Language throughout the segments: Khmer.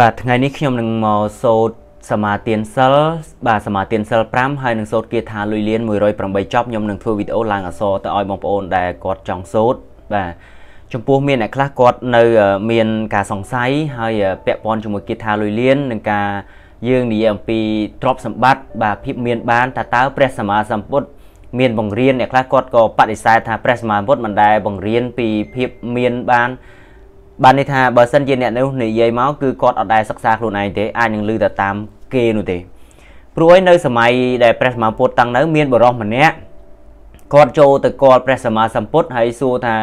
បាទថ្ងៃនេះខ្ញុំនឹងមកសូត្រសមាទានសិលបាទសមាទានសិល5ហើយនឹងសូត្រគាថាលុយលៀន108ចប់ខ្ញុំនឹងធ្វើវីដេអូឡើងអសរទៅឲ្យបងប្អូនដែលគាត់ចង់សូត្របាទចំពោះមានអ្នកខ្លះគាត់នៅមានការសង្ស័យហើយពាក់ព័ន្ធជាមួយគាថាលុយលៀននឹងការយើងនិយាយអំពីទ្រព្យសម្បត្តិបាទភាពមានបានតើតើព្រះសម្មាសម្ពុទ្ធមានបង្រៀនអ្នកខ្លះគាត់ក៏បដិសេធថាព្រះសម្មាសម្ពុទ្ធមិនដែលបង្រៀនពីភាពមានបាន បានន័យថាបើសិនជាអ្នកនោះនិយាយមកគឺគាត់អត់ដែលសិក្សាខ្លួនឯងទេអាចនឹងលឺតែតាមគេនោះទេព្រោះឯនៅសម័យដែលព្រះសម្មាពុទ្ធតាំងនៅមានបរិសម្នាក់គាត់ចូលទៅគាល់ព្រះសម្មាសម្ពុទ្ធហើយសួរថា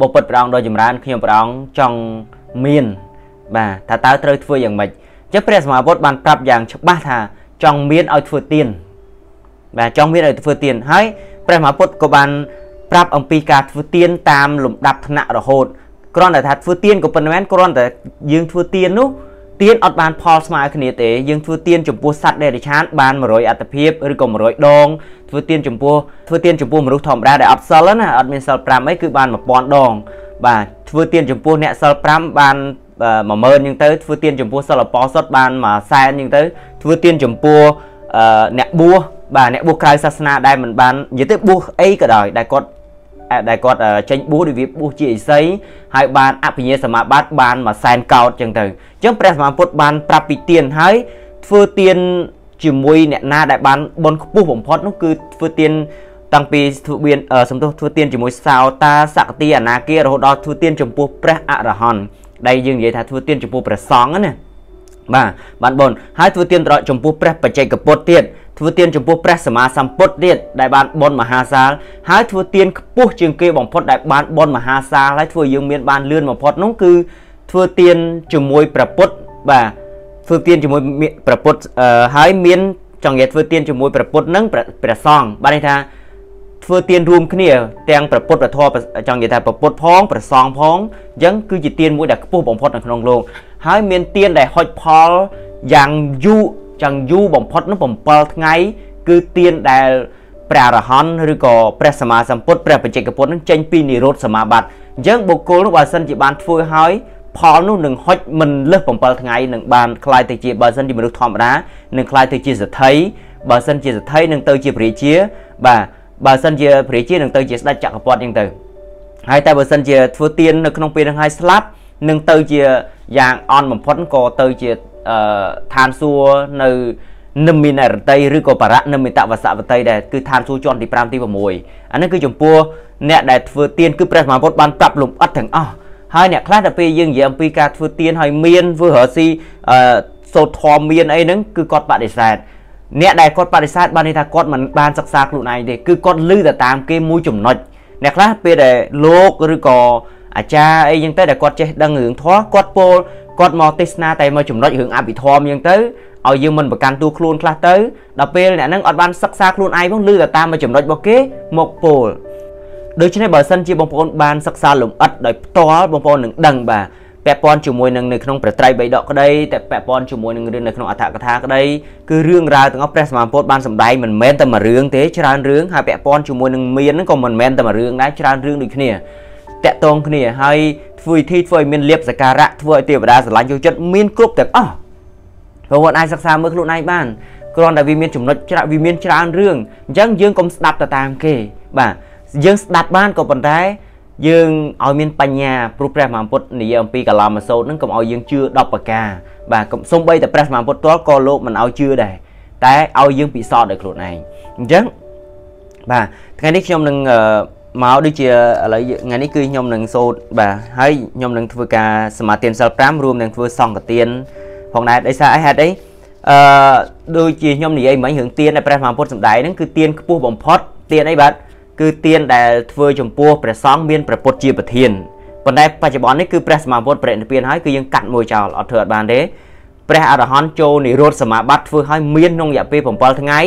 បុព្វព្រះអង្គដ៏ចម្រើនខ្ញុំព្រះអង្គចង់មានបាទថាតើត្រូវធ្វើយ៉ាងម៉េចចឹងព្រះសម្មាពុទ្ធបានប្រាប់យ៉ាងច្បាស់ថាចង់មានឲ្យធ្វើទៀនបាទចង់មានឲ្យធ្វើទៀនហើយព្រះមហាពុទ្ធក៏បានប្រាប់អំពីការធ្វើទៀនតាមលំដាប់ថ្នាក់រហូត គ្រាន់តែថាធ្វើទៀនក៏ប៉ុណ្ណឹងគ្រាន់តែយើងធ្វើទៀននោះទៀនអត់បានផលស្មើគ្នាទេយើងធ្វើទៀនចំពោះសត្វដេរិឆានបាន100អត្តភាពឬក៏100ដងធ្វើទៀនចំពោះធ្វើទៀនចំពោះមនុស្សធម្មតាដែលអត់សិលណាអត់មានសិល5អីគឺបាន1000ដង បាទធ្វើទៀនចំពោះអ្នកសិល5បាន10000អញ្ចឹងទៅធ្វើទៀនចំពោះសិលអបសុតបាន1សែនអញ្ចឹងទៅធ្វើទៀនចំពោះអ្នកបួសបាទអ្នកបួសក្រៅសាសនាដែលមិនបាននិយាយទៅបួសអីក៏ដោយដែលគាត់ ដែលគាត់ចេញបួសរបៀបបួសជាឥសីហើយបានអភិញ្ញាសមាបត្តិបានមួយសែនកោតចឹងទៅអញ្ចឹងព្រះសម្មាពុទ្ធបានប្រាប់ពីទៀនហើយធ្វើទៀនជាមួយអ្នកណាដែលបានបុណ្យខ្ពស់បំផុតនោះគឺធ្វើទៀនតាំងពីធ្វើបៀនសំទោសធ្វើទៀនជាមួយសោតាសក្តិអនាគារហូតដល់ធ្វើទៀនចំពោះព្រះអរហន្តដែលយើងនិយាយថាធ្វើទៀនចំពោះព្រះសង្ឃណាបាទបានបុណ្យហើយធ្វើទៀនត្រចំពោះព្រះបច្ចេកពុទ្ធទៀត ធ្វើទានចំពោះព្រះសម្មាសម្ពុទ្ធទៀតដែលបានបុណ្យមហាសាលហើយធ្វើទានខ្ពស់ជាងគេបំផុតដែលបានបុណ្យមហាសាលហើយធ្វើយើងមានបានលឿនបំផុតនោះគឺធ្វើទានជាមួយព្រះពុទ្ធបាទធ្វើទានជាមួយព្រះពុទ្ធហើយមានចង់និយាយធ្វើទានជាមួយព្រះពុទ្ធនិងព្រះសង្ឃបានន័យថាធ្វើទានរួមគ្នាទាំងព្រះពុទ្ធព្រះធម៌ចង់និយាយថាព្រះពុទ្ធផងព្រះសង្ឃផងអញ្ចឹងគឺជាទានមួយដែលខ្ពស់បំផុតនៅក្នុងលោកហើយមានទានដែលហុចផលយ៉ាងយូរ ចឹងយូរបំផុតនោះ7ថ្ងៃគឺទៀនដែលព្រះអរហន្តឬក៏ព្រះសម្មាសម្ពុទ្ធព្រះបច្ចេកពុទ្ធនឹងចេញពីនិរោធសមាបត្តិអញ្ចឹងបុគ្គលនោះបើសិនជាបានធ្វើហើយផលនោះនឹងហុចមិនលើស7ថ្ងៃនឹងបានคล้ายទៅជាបើសិនជាមនុស្សធម្មតានឹងคล้ายទៅជាសទ្ធិបើសិនជាសទ្ធិនឹងទៅជាព្រះជាបាទបើសិនជាព្រះជានឹងទៅជាស្ដេចចក្រពត្តិអញ្ចឹងទៅហើយតែបើសិនជាធ្វើទៀននៅក្នុងពេលនឹងហើយស្លាប់នឹងទៅជាយ៉ាងអន់បំផុតក៏ទៅជា អឺឋានសួគ៌នៅនិមិណរតីឬក៏បរៈនិមិតវសវតីដែលគឺឋានសួគ៌ជាន់ទី5ទី6អានេះគឺចំពោះអ្នកដែលធ្វើទៀនគឺព្រះមហាពុទ្ធបានប្រាប់លំអិតទាំងអស់ហើយអ្នកខ្លះដល់ពេលយើងនិយាយអំពីការធ្វើទៀនហើយមានធ្វើរស៊ីអឺសូត្រធម៌មានអីហ្នឹងគឺគាត់បដិសេធអ្នកដែលគាត់បដិសេធបានន័យថាគាត់មិនបានសិក្សាខ្លួនឯងទេគឺគាត់លឺតែតាមគេមួយចំណុចអ្នកខ្លះពេលដែលលោកឬក៏អាចារ្យអីចឹងទៅដែលគាត់ចេះដឹងរឿងធម៌គាត់ពោល គាត់មកទេសនាតែមកចំណុចរឿងអភិធម្មអញ្ចឹងទៅឲ្យយើងមិនប្រកាន់ទូខ្លួនខ្លះទៅដល់ពេលអ្នកហ្នឹងអត់បានសិក្សាខ្លួនឯងផងឮតែតាមមកចំណុចរបស់គេមកពោលដូច្នេះបើសិនជាបងប្អូនបានសិក្សាលំអិតដោយផ្ទាល់បងប្អូននឹងដឹងបាទពាក់ព័ន្ធជាមួយនឹងនៅក្នុងព្រះត្រៃបិដកក្តីតែពាក់ព័ន្ធជាមួយនឹងរឿងនៅក្នុងអដ្ឋកថាក្តីគឺរឿងរ៉ាវទាំងអស់ព្រះសម្មាពុទ្ធបានសម្ដែងមិនមែនតែមួយរឿងទេច្រើនរឿងហើយពាក់ព័ន្ធជាមួយនឹងមានហ្នឹងក៏មិនមែនតែមួយរឿងដែរច្រើនរឿងដូចគ្នាតាក់ទងគ្នាហើយ ធ្វើវិធីធ្វើឲ្យមានលៀបសការៈធ្វើឲ្យទេវតាស្រឡាញ់ចូលចិត្តមានគ្រប់ទាំងអស់ព្រោះគាត់អាចសិក្សាមើលខ្លួនឯងបានគ្រាន់តែវាមានចំណុចច្រើនវាមានច្រើនរឿងអញ្ចឹងយើងកុំស្ដាប់ទៅតាមគេ បាទយើងស្ដាប់បានក៏ប៉ុន្តែយើងឲ្យមានបញ្ញាព្រោះព្រះមហាពុទ្ធនិយាយអំពីកាឡាមសូត្រហ្នឹងកុំឲ្យយើងជឿ10ប្រការបាទកុំសំបីតែព្រះមហាពុទ្ធទាល់ក៏លោកមិនឲ្យជឿដែរតែឲ្យយើងពិសោធន៍ដោយខ្លួនឯងអញ្ចឹងបាទថ្ងៃនេះខ្ញុំនឹងអឺ មកដូចជាឥឡូវថ្ងៃនេះគឺខ្ញុំនឹងសូត្របាទហើយខ្ញុំនឹងធ្វើការសមាទានសិល5រួមនឹងធ្វើសង្កទានផងដែរដោយសារអីហេតុអីអឺដូចជាខ្ញុំនិយាយមិញរឿងទៀនដែលព្រះមហាពុទ្ធសម្ដែងហ្នឹងគឺទៀនខ្ពស់បំផុតទៀនអីបាទគឺទៀនដែលធ្វើចំពោះព្រះសង្ឃមានព្រះពុទ្ធជាប្រធានប៉ុន្តែបច្ចុប្បន្ននេះគឺព្រះសម្មាពុទ្ធប្រតិភិនហើយគឺយើងកាត់មួយចោលអត់ធ្វើអត់បានទេព្រះអរហន្តចូលនិរោធសមាបត្តិធ្វើឲ្យមានក្នុងរយៈពេល7ថ្ងៃ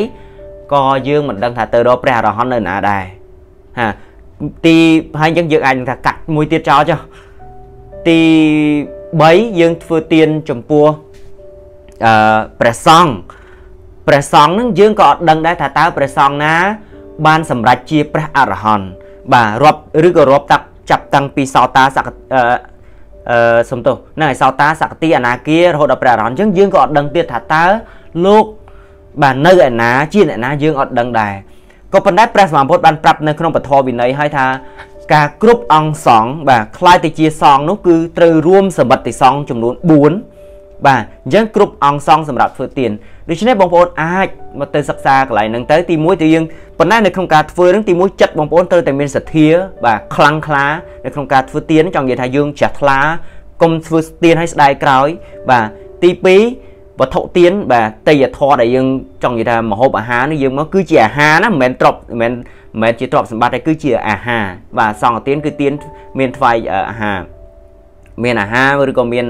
ក៏យើងមិនដឹងថាទៅរកព្រះអរហន្តនៅណាដែរហា ទីហើយអញ្ចឹងយើងអាចថាកាត់មួយទៀតចោលចុះទី3យើងធ្វើទៀនចំពោះអឺព្រះសង្ឃព្រះសង្ឃហ្នឹងយើងក៏អត់ដឹងដែរថាតើព្រះសង្ឃណា បានសម្រេចជាព្រះអរហន្តបាទរាប់ឬក៏រាប់តាក់ចាប់តាំងពីសោតាសកអឺសំទោសហ្នឹងហើយសោតាសក្តិអនាគារហូតដល់ព្រះអរហន្តអញ្ចឹងយើងក៏អត់ដឹងទៀតថាតើលោកបាទនៅឯណាជាអ្នកណាយើងអត់ដឹងដែរ ក៏ប៉ុន្តែព្រះសម្មាពុទ្ធបានប្រាប់នៅក្នុងពធវិន័យឲ្យថាការគ្រប់អង្គសង្ឃបាទคล้ายទៅជាសង្ឃនោះគឺត្រូវរួមសម្បត្តិសង្ឃចំនួន4បាទអញ្ចឹងគ្រប់អង្គសង្ឃសម្រាប់ធ្វើទានដូច្នេះបងប្អូនអាចមកទៅសិក្សាកន្លែងហ្នឹងទៅទី1ទៅយើងប៉ុន្តែនៅក្នុងការធ្វើហ្នឹងទី1ចិត្តបងប្អូនត្រូវតែមានសទ្ធាបាទខ្លាំងក្លានៅក្នុងការធ្វើទានចង់និយាយថាយើងចាស់ថ្លាកុំធ្វើទានឲ្យស្ដាយក្រោយបាទទី2 វត្ថុទានបាទតេយ្យធម៌ដែលយើងចង់និយាយថាមហូបអាហារនេះយើងមកគឺជាអាហារណាមិនមែនទ្រព្យមិនមែនមិនមែនជាទ្រព្យសម្បត្តិទេគឺជាអាហារបាទសង្ឃទានគឺទានមានថ្វាយអាហារមានអាហារឬក៏មាន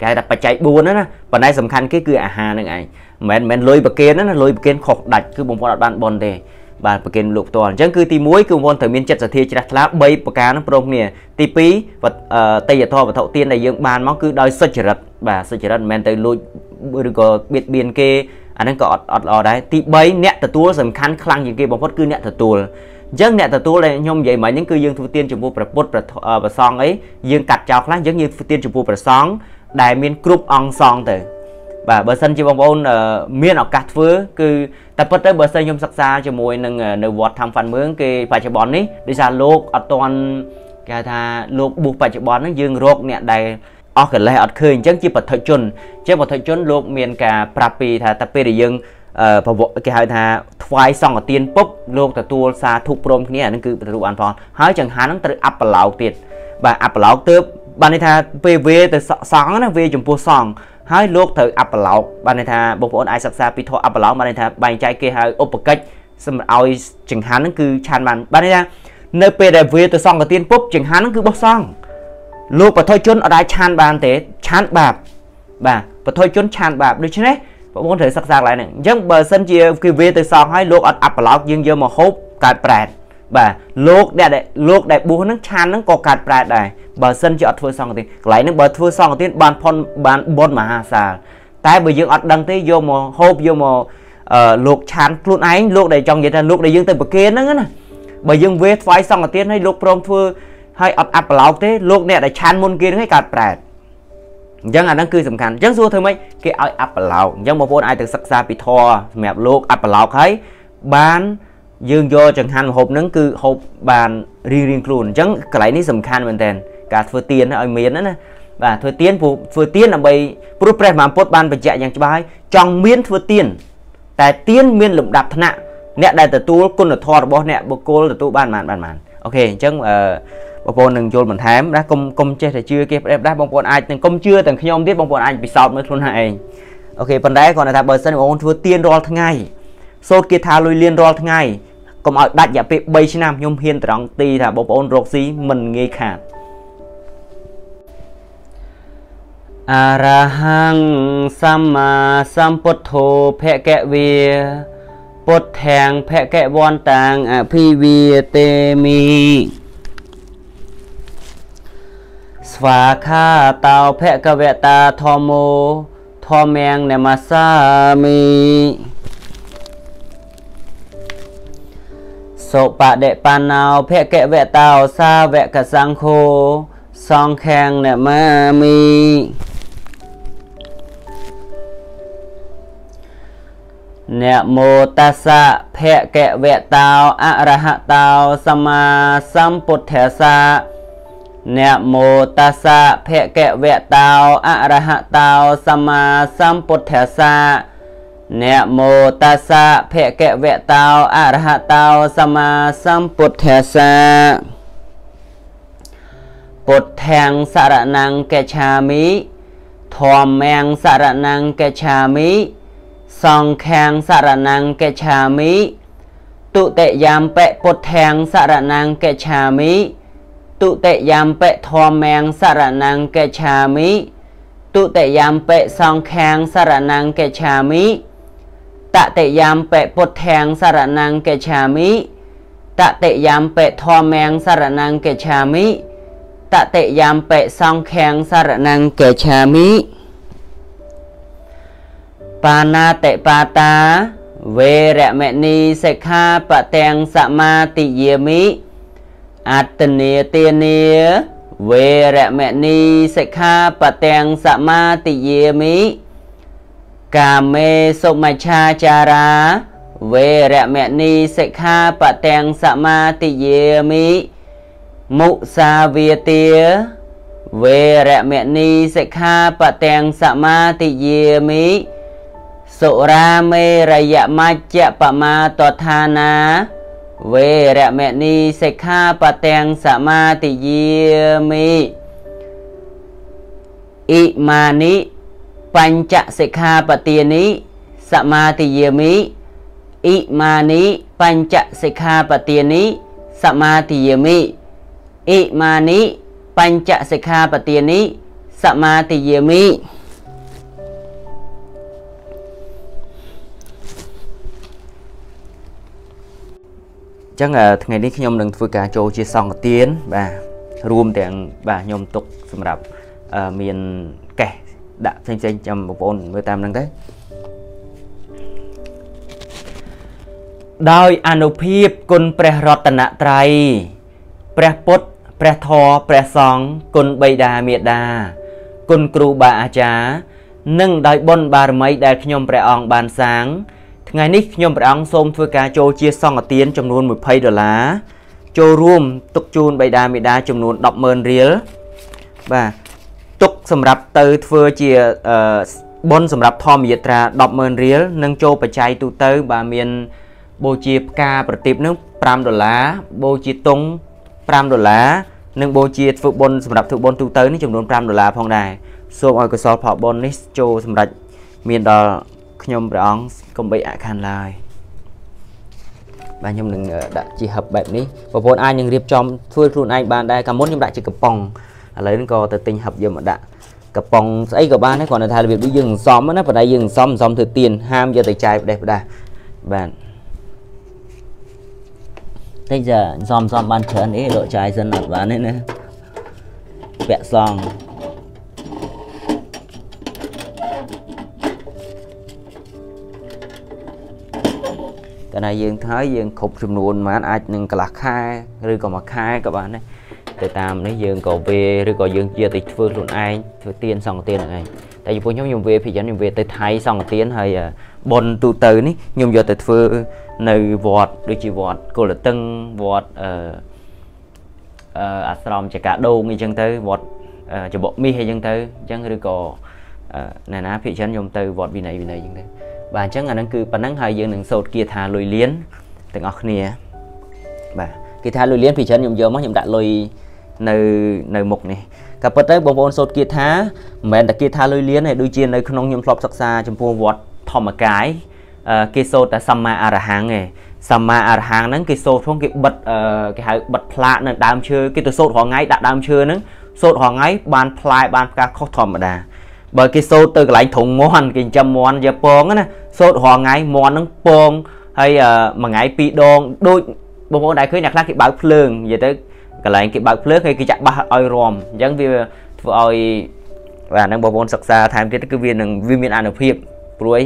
គេហៅថាបច្ច័យ4ណាប៉ុន្តែសំខាន់គេគឺអាហារនឹងឯងមិនមែនលុយប្រគេនណាលុយប្រគេនខុសដាច់គឺបងប្អូនអត់បានបនទេបាទប្រគេនលោកផ្ទាល់អញ្ចឹងគឺទី1គឺបងប្អូនត្រូវមានចិត្តសទ្ធាជ្រះថ្លា3ប្រការហ្នឹងព្រមគ្នាទី2តេយ្យធម៌វត្ថុទានដែលយើងបានមកគឺដោយសុចរិតបាទសុចរិតមិនមែនទៅលួច ឬក៏បៀតបៀនគេអាហ្នឹងក៏អត់អត់ល្អដែរទី3អ្នកទទួលសំខាន់ខ្លាំងជាងគេបំផុតគឺអ្នកទទួលអញ្ចឹងអ្នកទទួលដែលខ្ញុំនិយាយមិញហ្នឹងគឺយើងធ្វើទានចំពោះព្រះពុទ្ធព្រះសង្ឃអីយើងកាត់ចោលខ្លះអញ្ចឹងយើងធ្វើទានចំពោះព្រះសង្ឃដែលមានគ្រប់អង្គសង្ឃទៅបាទបើសិនជាបងប្អូនមានឱកាសធ្វើគឺតែពិតទៅបើសិនខ្ញុំសិក្សាជាមួយនឹងនៅវត្តធម្មផាន់មើងគេបច្ចុប្បន្ននេះដោយសារលោកអត់ទាន់គេថាលោកបុះបច្ចុប្បន្នហ្នឹងយើងរកអ្នកដែល អស់កិលេសអត់ឃើញអញ្ចឹងជាបឋិជនអញ្ចឹងបឋិជនលោកមានការប្រាប់ពីថាតែពេលដែលយើងប្រវគេហៅថាថ្វាយសង្ឃទានពុបលោកទទួលសាធុព្រមគ្នាអានឹងគឺទទួលបានផងហើយចង្ហាន់ហ្នឹងត្រូវអាប់ប្រឡោកទៀតបាទអាប់ប្រឡោកទើបបានន័យថាពេលវេទៅសង្ឃណាវេចំពោះសង្ឃហើយលោកត្រូវអាប់ប្រឡោកបានន័យថាបងប្អូនអាចសិក្សាពីធម៌អាប់ប្រឡោកបានន័យថាបែងចែកគេហៅឧបកិច្ចសម្រាប់ឲ្យចង្ហាន់ហ្នឹងគឺឆានបានបានន័យថានៅពេលដែលវាទៅសង្កទានពុបចង្ហាន់ហ្នឹងគឺបោះសង្ឃ លោកបថុជនអត់អាចឆានបានទេឆានបាបបាទបថុជនឆានបាបដូច្នេះបងប្អូនត្រូវសិក្សាកន្លែងហ្នឹងអញ្ចឹងបើសិនជាគេវាទៅសងហើយលោកអត់អាប់ប្រឡោកយើងយកមកហូបកើតប្រែតបាទលោកដែលលោកដែលបួសហ្នឹងឆានហ្នឹងក៏កើតប្រែតដែរបើសិនជាអត់ធ្វើសង្ឃទានកន្លែងហ្នឹងបើធ្វើសង្ឃទានបានផុនបានបុណ្យមហាសាលតែបើយើងអត់ដឹងទេយកមកហូបយកមកអឺលោកឆានខ្លួនឯងលោកដែលចង់និយាយថាលោកដែលយើងទៅប្រគេនហ្នឹងណាបើយើងវេថ្វាយសង្ឃទានឲ្យលោកព្រមធ្វើ ឲ្យអត់អាប់ប្រឡោកទេលោកអ្នកដែលឆានមុនគេហ្នឹងឯងកើតប្រែតអញ្ចឹងអាហ្នឹងគឺសំខាន់អញ្ចឹងសួរធ្វើម៉េចគេឲ្យអាប់ប្រឡោកអញ្ចឹងបងប្អូនអាចទៅសិក្សាពីធម៌សម្រាប់លោកអាប់ប្រឡោកហើយបានយើងយកចង្ហាន់ហូបហ្នឹងគឺហូបបានរៀងរៀងខ្លួនអញ្ចឹងកន្លែងនេះសំខាន់មែនតើការធ្វើទៀនឲ្យមានណាបាទធ្វើទៀនព្រោះធ្វើទៀនដើម្បីព្រោះព្រះមហាពុទ្ធបានបញ្ជាក់យ៉ាងច្បាស់ហើយចង់មានធ្វើទៀនតែទៀនមានលំដាប់ថ្នាក់អ្នកដែលទទួលគុណធម៌របស់អ្នកបុគ្គលទទួលបានបានបានអូខេអញ្ចឹងអឺ បងប្អូននឹងយល់បន្ថែមណាកុំកុំចេះតែជឿគេផ្ដេសផ្ដាស់បងប្អូនអាចនឹងកុំជឿទាំងខ្ញុំទៀតបងប្អូនអាចពិសោធន៍មើលខ្លួនឯងអូខេប៉ុន្តែគាត់ថាបើសិនបងប្អូនធ្វើទៀនរាល់ថ្ងៃសូត្រគេថាលុយលៀនរាល់ថ្ងៃកុំឲ្យដាច់រយៈពេល3ឆ្នាំខ្ញុំហ៊ានត្រង់ទីថាបងប្អូនរកស៊ីមិនងាយខាតអរហង្គសម្មាសម្ពុទ្ធោភគវាពុទ្ធាងភគវន្តាងអភិវាទេមី ស្វាខាតោភគវតាធម្មោធម្មងនមសាមីសុបដិបាណោភគវតោសាវកសង្ឃោសង្ឃាំងនមាមីនមោតស្សៈភគវតោអរហតោសម្មាសម្ពុទ្ធស្សៈ នមោតស្សៈភគវតោអរហតោសម្មាសម្ពុទ្ធស្សៈនមោតស្សៈភគវតោអរហតោសម្មាសម្ពុទ្ធស្សៈពុទ្ធាំងសរណង្កច្ឆាមិធម្មំសរណង្កច្ឆាមិសង្ឃាំងសរណង្កច្ឆាមិទុតិយំបិពុទ្ធាំងសរណង្កច្ឆាមិ ទុតិយំបិធម្មំសរណង្កច្ឆាមិទុតិយំបិសង្ឃាំងសរណង្កច្ឆាមិតតិយំបិពុទ្ធាំងសរណង្កច្ឆាមិតតិយំបិធម្មំសរណង្កច្ឆាមិតតិយំបិសង្ឃាំងសរណង្កច្ឆាមិបាណាតិបាតាវេរមណីសិក្ខាបទាំងសមាទិយាមិ អត្តនេទានាវេរមណីសិក្ខាបទាំងសមាទិយាមិកាមេសុមច្ឆាចារាវេរមណីសិក្ខាបទាំងសមាទិយាមិមុសាវាទាវេរមណីសិក្ខាបទាំងសមាទិយាមិសុរាមេរយមច្ចបមាតថានា វេរមណីសិក្ខាបទាំងសមាទិយាមិអ៊ីមានិបញ្ចសិក្ខាបទានិសមាទិយាមិអ៊ីមានិបញ្ចសិក្ខាបទានិសមាទិយាមិអ៊ីមានិបញ្ចសិក្ខាបទានិសមាទិយាមិ ចឹងថ្ងៃនេះខ្ញុំនឹងធ្វើការចូលជាសង្ឃទានបាទរួមទាំងបាទខ្ញុំទុកសម្រាប់មានកេះដាក់ផ្សេងផ្សេងចាំបងប្អូនមើលតាមហ្នឹងទៅដោយអនុភាពគុណព្រះរតនត្រ័យព្រះពុទ្ធព្រះធម៌ព្រះសង្ឃគុណបិតាមេដាគុណគ្រូបាអាចារ្យនិងដោយបុណ្យបារមីដែលខ្ញុំព្រះអង្គបានសាង ថ្ងៃនេះខ្ញុំព្រះអង្គសូមធ្វើការចូលជាសង្ឃទានចំនួន20ដុល្លារចូលរួមទុកជូនបិតាមេដាចំនួន100,000រៀលបាទទុកសម្រាប់ទៅធ្វើជាបុណ្យសម្រាប់ធម្មយាត្រា100,000រៀលនិងចូលបច្ច័យទូទៅ បាទមានបូជាផ្កាប្រទីបនឹង5ដុល្លារបូជាតុង5ដុល្លារនិងបូជាធ្វើបុណ្យសម្រាប់ធ្វើបុណ្យទូទៅនេះចំនួន5ដុល្លារផងដែរសូមឲ្យកុសលផលបុណ្យនេះចូលសម្រាប់មានដល់ ខ្ញុំព្រះអង្គកុំបីអខានឡើយបាទខ្ញុំនឹងដាក់ជាហឹបបែបនេះបងប្អូនអាចនឹងរៀបចំធ្វើខ្លួនឯងបានដែរកាលមុនខ្ញុំដាក់ជាកំប៉ុងឥឡូវនេះក៏ទៅទិញហឹបយកមកដាក់កំប៉ុងស្អីក៏បានដែរគ្រាន់តែថារបៀបនេះយើងសំណាប៉ុន្តែយើងសំសំធ្វើទៀនហាមយកទៅចាយផ្ដេសផ្ដាស់បាទតិចចាសំសំបានច្រើនអីលោកចាយសិនអត់បានទេណាពាក់សង កាលណាយើងថើយើងគ្រប់ចំនួនប៉ុន្មានអាចនឹងកន្លះខែឬក៏មួយខែក៏បានដែរទៅតាមនេះយើងក៏វេឬក៏យើងជាទៅធ្វើខ្លួនឯងធ្វើទៀនសង្ឃទៀនហ្នឹងឯងតែចំពោះខ្ញុំខ្ញុំវេភិជនខ្ញុំវេទៅថៃសង្ឃទៀនហើយប៉ុនទូទៅនេះខ្ញុំយកទៅធ្វើនៅវត្តដូចជាវត្តកុលតឹងវត្តអឺអាស្រមចកាដូងអីចឹងទៅវត្តច្បុកមាសអីចឹងទៅអញ្ចឹងឬក៏ណែណាភិជនខ្ញុំទៅវត្តវិន័យវិន័យអញ្ចឹងទៅ បាទអញ្ចឹងអាហ្នឹងគឺប៉ុណ្ណឹងហើយយើងនឹងសូត្រគាថាលុយលៀនទាំងអស់គ្នាបាទគាថាលុយលៀនភិជនខ្ញុំយកមកខ្ញុំដាក់លុយនៅនៅមុខនេះក៏ប៉ុន្តែបងប្អូនសូត្រគាថាមិនមែនតែគាថាលុយលៀនទេដូចជានៅក្នុងខ្ញុំធ្លាប់សិក្សាចំពោះវត្តធម្មកាយគេសូត្រតែសម្មាអរហង្គឯងសម្មាអរហង្គហ្នឹងគេសូត្រផងគេបិទគេហៅបិទផ្លាកនៅដើមឈើគេទៅសូត្ររងថ្ងៃដាក់ដើមឈើហ្នឹងសូត្ររងថ្ងៃបានផ្លែបានផ្កាខុសធម្មតា បើគេសូត្រទៅកន្លែងត្រង់មន់គេចិញ្ចឹមមន់យកពងណាសូត្ររងថ្ងៃមន់ហ្នឹងពងហើយមួយថ្ងៃពីរដងដូចបងប្អូនដែលឃើញអ្នកខ្លះគេបើកភ្លើងនិយាយទៅកន្លែងគេបើកភ្លើងហើយគេចាក់បាសឲ្យរំអញ្ចឹងវាធ្វើឲ្យបាទហ្នឹងបងប្អូនសិក្សាថែមទៀតគឺវានឹងវាមានអនុភាពព្រួយ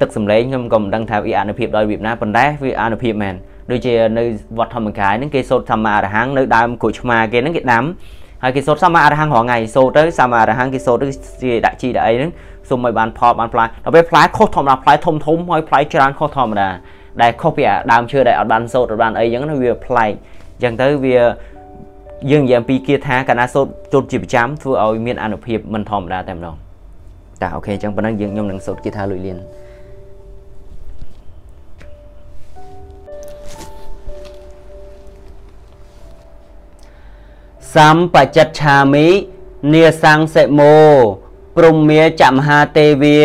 ទឹកសម្លេងខ្ញុំក៏មិនដឹងថាវាអនុភាពដោយរបៀបណាប៉ុន្តែវាអនុភាពមែនដូចជានៅវត្តធម្មកាយហ្នឹងគេសូត្រសម្មាអរហង្គនៅដើមក្រូចឆ្មាគេហ្នឹងគេដាំ ហើយគេសូត្រសម្មាអរហង្គរាល់ថ្ងៃសូត្រទៅសម្មាអរហង្គគេសូត្រទៅជាដាក់ជីដាក់អីហ្នឹងសុំឲ្យបានផលបានផ្លែដល់ពេលផ្លែខុសធម្មតាផ្លែធំធំហើយផ្លែច្រើនខុសធម្មតាដែលខុសពីដើមឈើដែលអត់បានសូត្រអត់បានអីចឹងណាវាប្លែកអញ្ចឹងទៅវាយើងនិយាយអំពីគាថាកាលណាសូត្រជប់ជាប្រចាំធ្វើឲ្យមានអនុភាពមិនធម្មតាតែម្ដងតាអូខេអញ្ចឹងប៉ុណ្ណឹងយើងខ្ញុំនឹងសូត្រគាថាលុយលៀន សម្បច្ចិតឆាមិនាសង្សិមោព្រំមាចមហាទេវា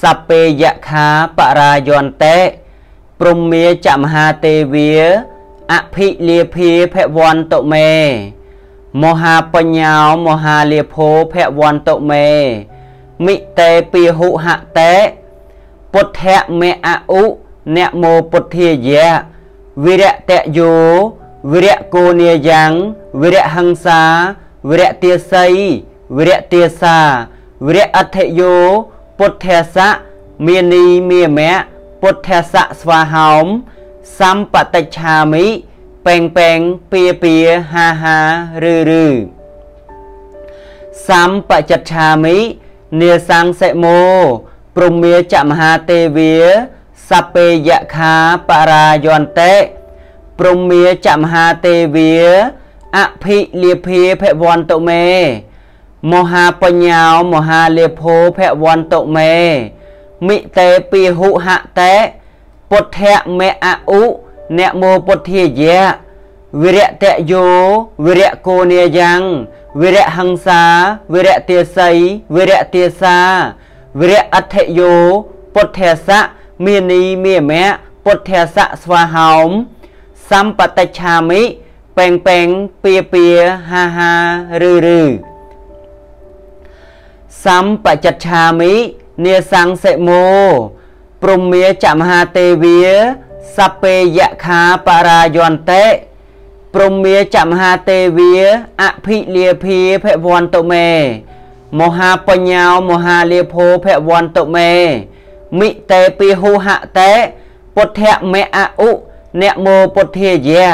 សពេយខាបរាយន្តិព្រំមាចមហាទេវាអភិលាភាភវន្តតុមេមហាបញ្ញាមហាលាភោភវន្តតុមេមិតេពីហុហតេពុទ្ធៈមេអឧនមោពុទ្ធាយៈវិរតយោ វិរៈគោនាយ៉ាងវិរៈហង្សាវិរៈទាស័យវិរៈទាសាវិរៈអធិយោពុទ្ធសៈមានីមាមៈពុទ្ធសៈស្វាហោមសម្បតិច្ឆាមិពេងពេងពៀពៀហាហាឬឬសម្បចិច្ឆាមិនាសង្សិមោព្រមមាចមហាទេវាសពេយខាបរាយន្តិ ព្រមមាចមហាទេវាអភិលាភាភវន្តុមេ មហាបញ្ញាមហាលាភោភវន្តុមេមិតេពីហុហតេពុទ្ធៈមេអឧអ្នកមោពុទ្ធាយៈវិរតយោវិរកោនេយ៉ាងវិរហង្សាវិរទាស័យវិរទាសាវិរអដ្ឋយោពុទ្ធសៈមានីមេមៈពុទ្ធសៈស្វាហោម សម្បតិឆាមិពេងពេងពៀពៀហាហាឬឬសម្បចិច្ឆាមិនាសង្សិមោព្រមមាចមហាទេវាសពេយខាបរាយន្តិព្រមមាចមហាទេវាអភិលាភាភវន្តុមេ មហាបញ្ញាមហាលាភោភវន្តុមេមិតេពីហុហតេពុទ្ធមេអឧ អ្នកមោពុទ្ធាយៈ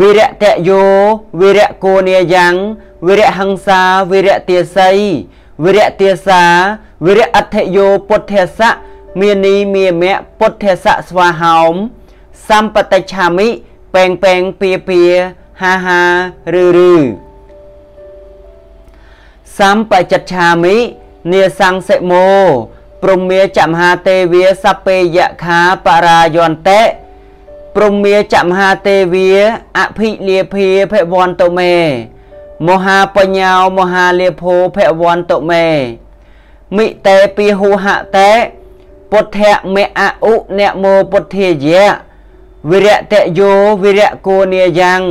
វិរតយោវិរកោនេយ៉ាងវិរហង្សាវិរទាស័យវិរទាសាវិរអដ្ឋយោពុទ្ធសៈមាននីមាមៈពុទ្ធសៈស្វាហោមសម្បតិឆាមិពេងពេងពៀពៀហាហាឬឬសម្បចិច្ឆាមិនាសង្សិមោព្រមមាចមហាទេវាសពេយខាបរាយន្តិ ព្រមមាចមហាទេវាអភិលាភាភវន្តុមេ មហាបញ្ញាមហាលាភោភវន្តុមេមិតេពីហុហតេពុទ្ធៈមេអឧអ្នកមោពុទ្ធាយៈវិរតយោវិរកោនេយ៉ាង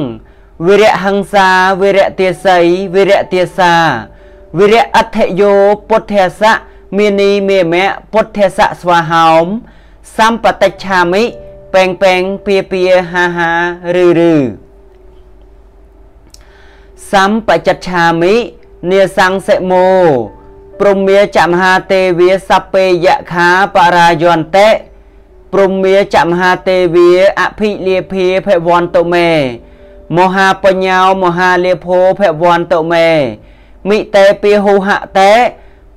វិរហង្សាវិរទាស័យវិរទាសាវិរអដ្ឋយោពុទ្ធសៈមាននីមេមៈពុទ្ធសៈស្វាហោមសម្បតិច្ឆាមិ ពេងពេងពៀពៀហាហាឬឬសម្បចិច្ឆាមិនាសង្សិមោព្រមមាចមហាទេវាសពេយខាបរាយន្តិព្រមមាចមហាទេវាអភិលាភាភវន្តុមេ មហាបញ្ញាមហាលាភោភវន្តុមេមិតេពីហុហតេ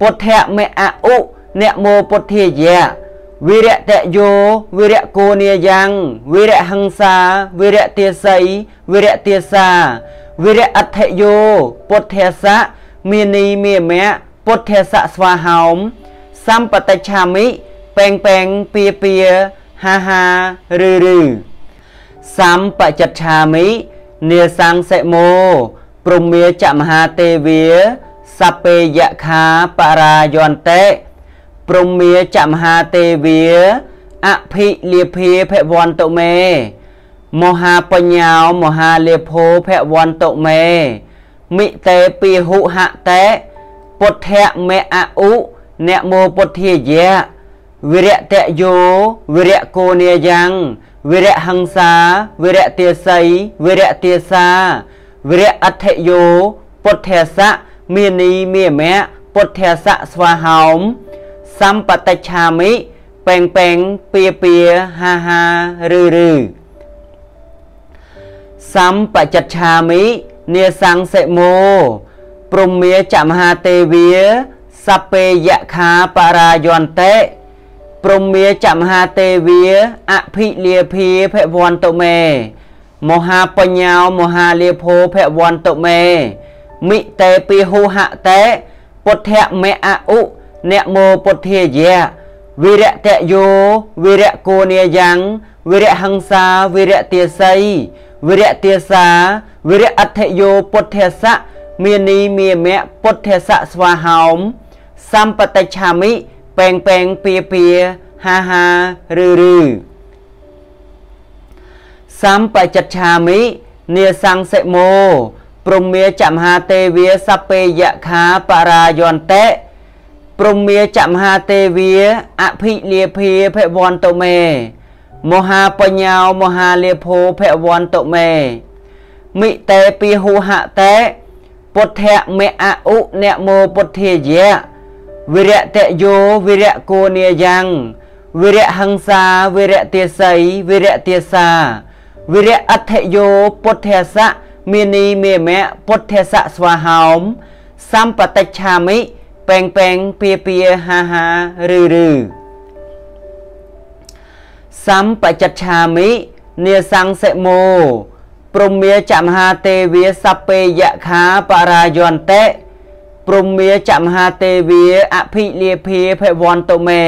ពុទ្ធៈមេអឧអ្នកមោពុទ្ធាយៈ វិរតយោវិរកោនេយ៉ាងវិរហង្សាវិរទាស័យវិរទាសាវិរអដ្ឋយោពុទ្ធសៈមាននីមេមៈពុទ្ធសៈស្វាហោមសម្បតិឆាមិពេងពេងពៀពៀហាហាឬឬសម្បចិច្ឆាមិនាសង្សិមោព្រមមាចមហាទេវាសពេយខាបរាយន្តិ ព្រមមាចមហាទេវាអភិលាភាភវន្តុមេមហាបញ្ញាមហាលាភោភវន្តុមេមិតេពីហុហតេពុទ្ធៈមេអឧអ្នកមោពុទ្ធាយៈវិរតយោវិរកោនេយ៉ាងវិរហង្សាវិរទាស័យវិរទាសាវិរអដ្ឋយោពុទ្ធសៈមាននីមេមៈពុទ្ធសៈស្វាហោម សម្បតិឆាមិពេងពេងពៀពៀហាហាឬឬសម្បចិច្ឆាមិនាសង្សិមោព្រមមាចមហាទេវាសពេយខាបរាយន្តិព្រមមាចមហាទេវាអភិលាភាភវន្តុមេមហាបញ្ញាមហាលាភោភវន្តុមេមិតេពីហុហតេពុទ្ធៈមេអឧ អ្នកមោពុទ្ធាយៈវិរតយោវិរកោនេយ៉ាងវិរហង្សាវិរទាស័យវិរទាសាវិរអដ្ឋយោពុទ្ធសៈមាននីមាមៈពុទ្ធសៈស្វាហោមសម្បតិឆាមិពេងពេងពៀពៀហាហាឬឬសម្បចិច្ឆាមិនាសង្សិមោព្រមមាចមហាទេវាសពេយខាបរាយន្តិ ព្រមមាចមហាទេវាអភិលាភាភវន្តុមេ មហាបញ្ញាមហាលាភោភវន្តុមេមិតេពីហុហតេពុទ្ធៈមេអឧអ្នកមោពុទ្ធាយៈវិរតយោវិរកោនេយ៉ាងវិរហង្សាវិរទាស័យវិរទាសាវិរៈអដ្ឋយោពុទ្ធសៈមេនីមេមៈពុទ្ធសៈស្វាហោមសម្បតិច្ឆាមិ ពេងពេងពៀពៀហាហាឬឬសម្បច្ចច្ឆាមិនេសង្សិមោព្រមមាចមហាទេវាសពេយខាបរាយន្តិព្រមមាចមហាទេវាអភិលាភាភវន្តុមេ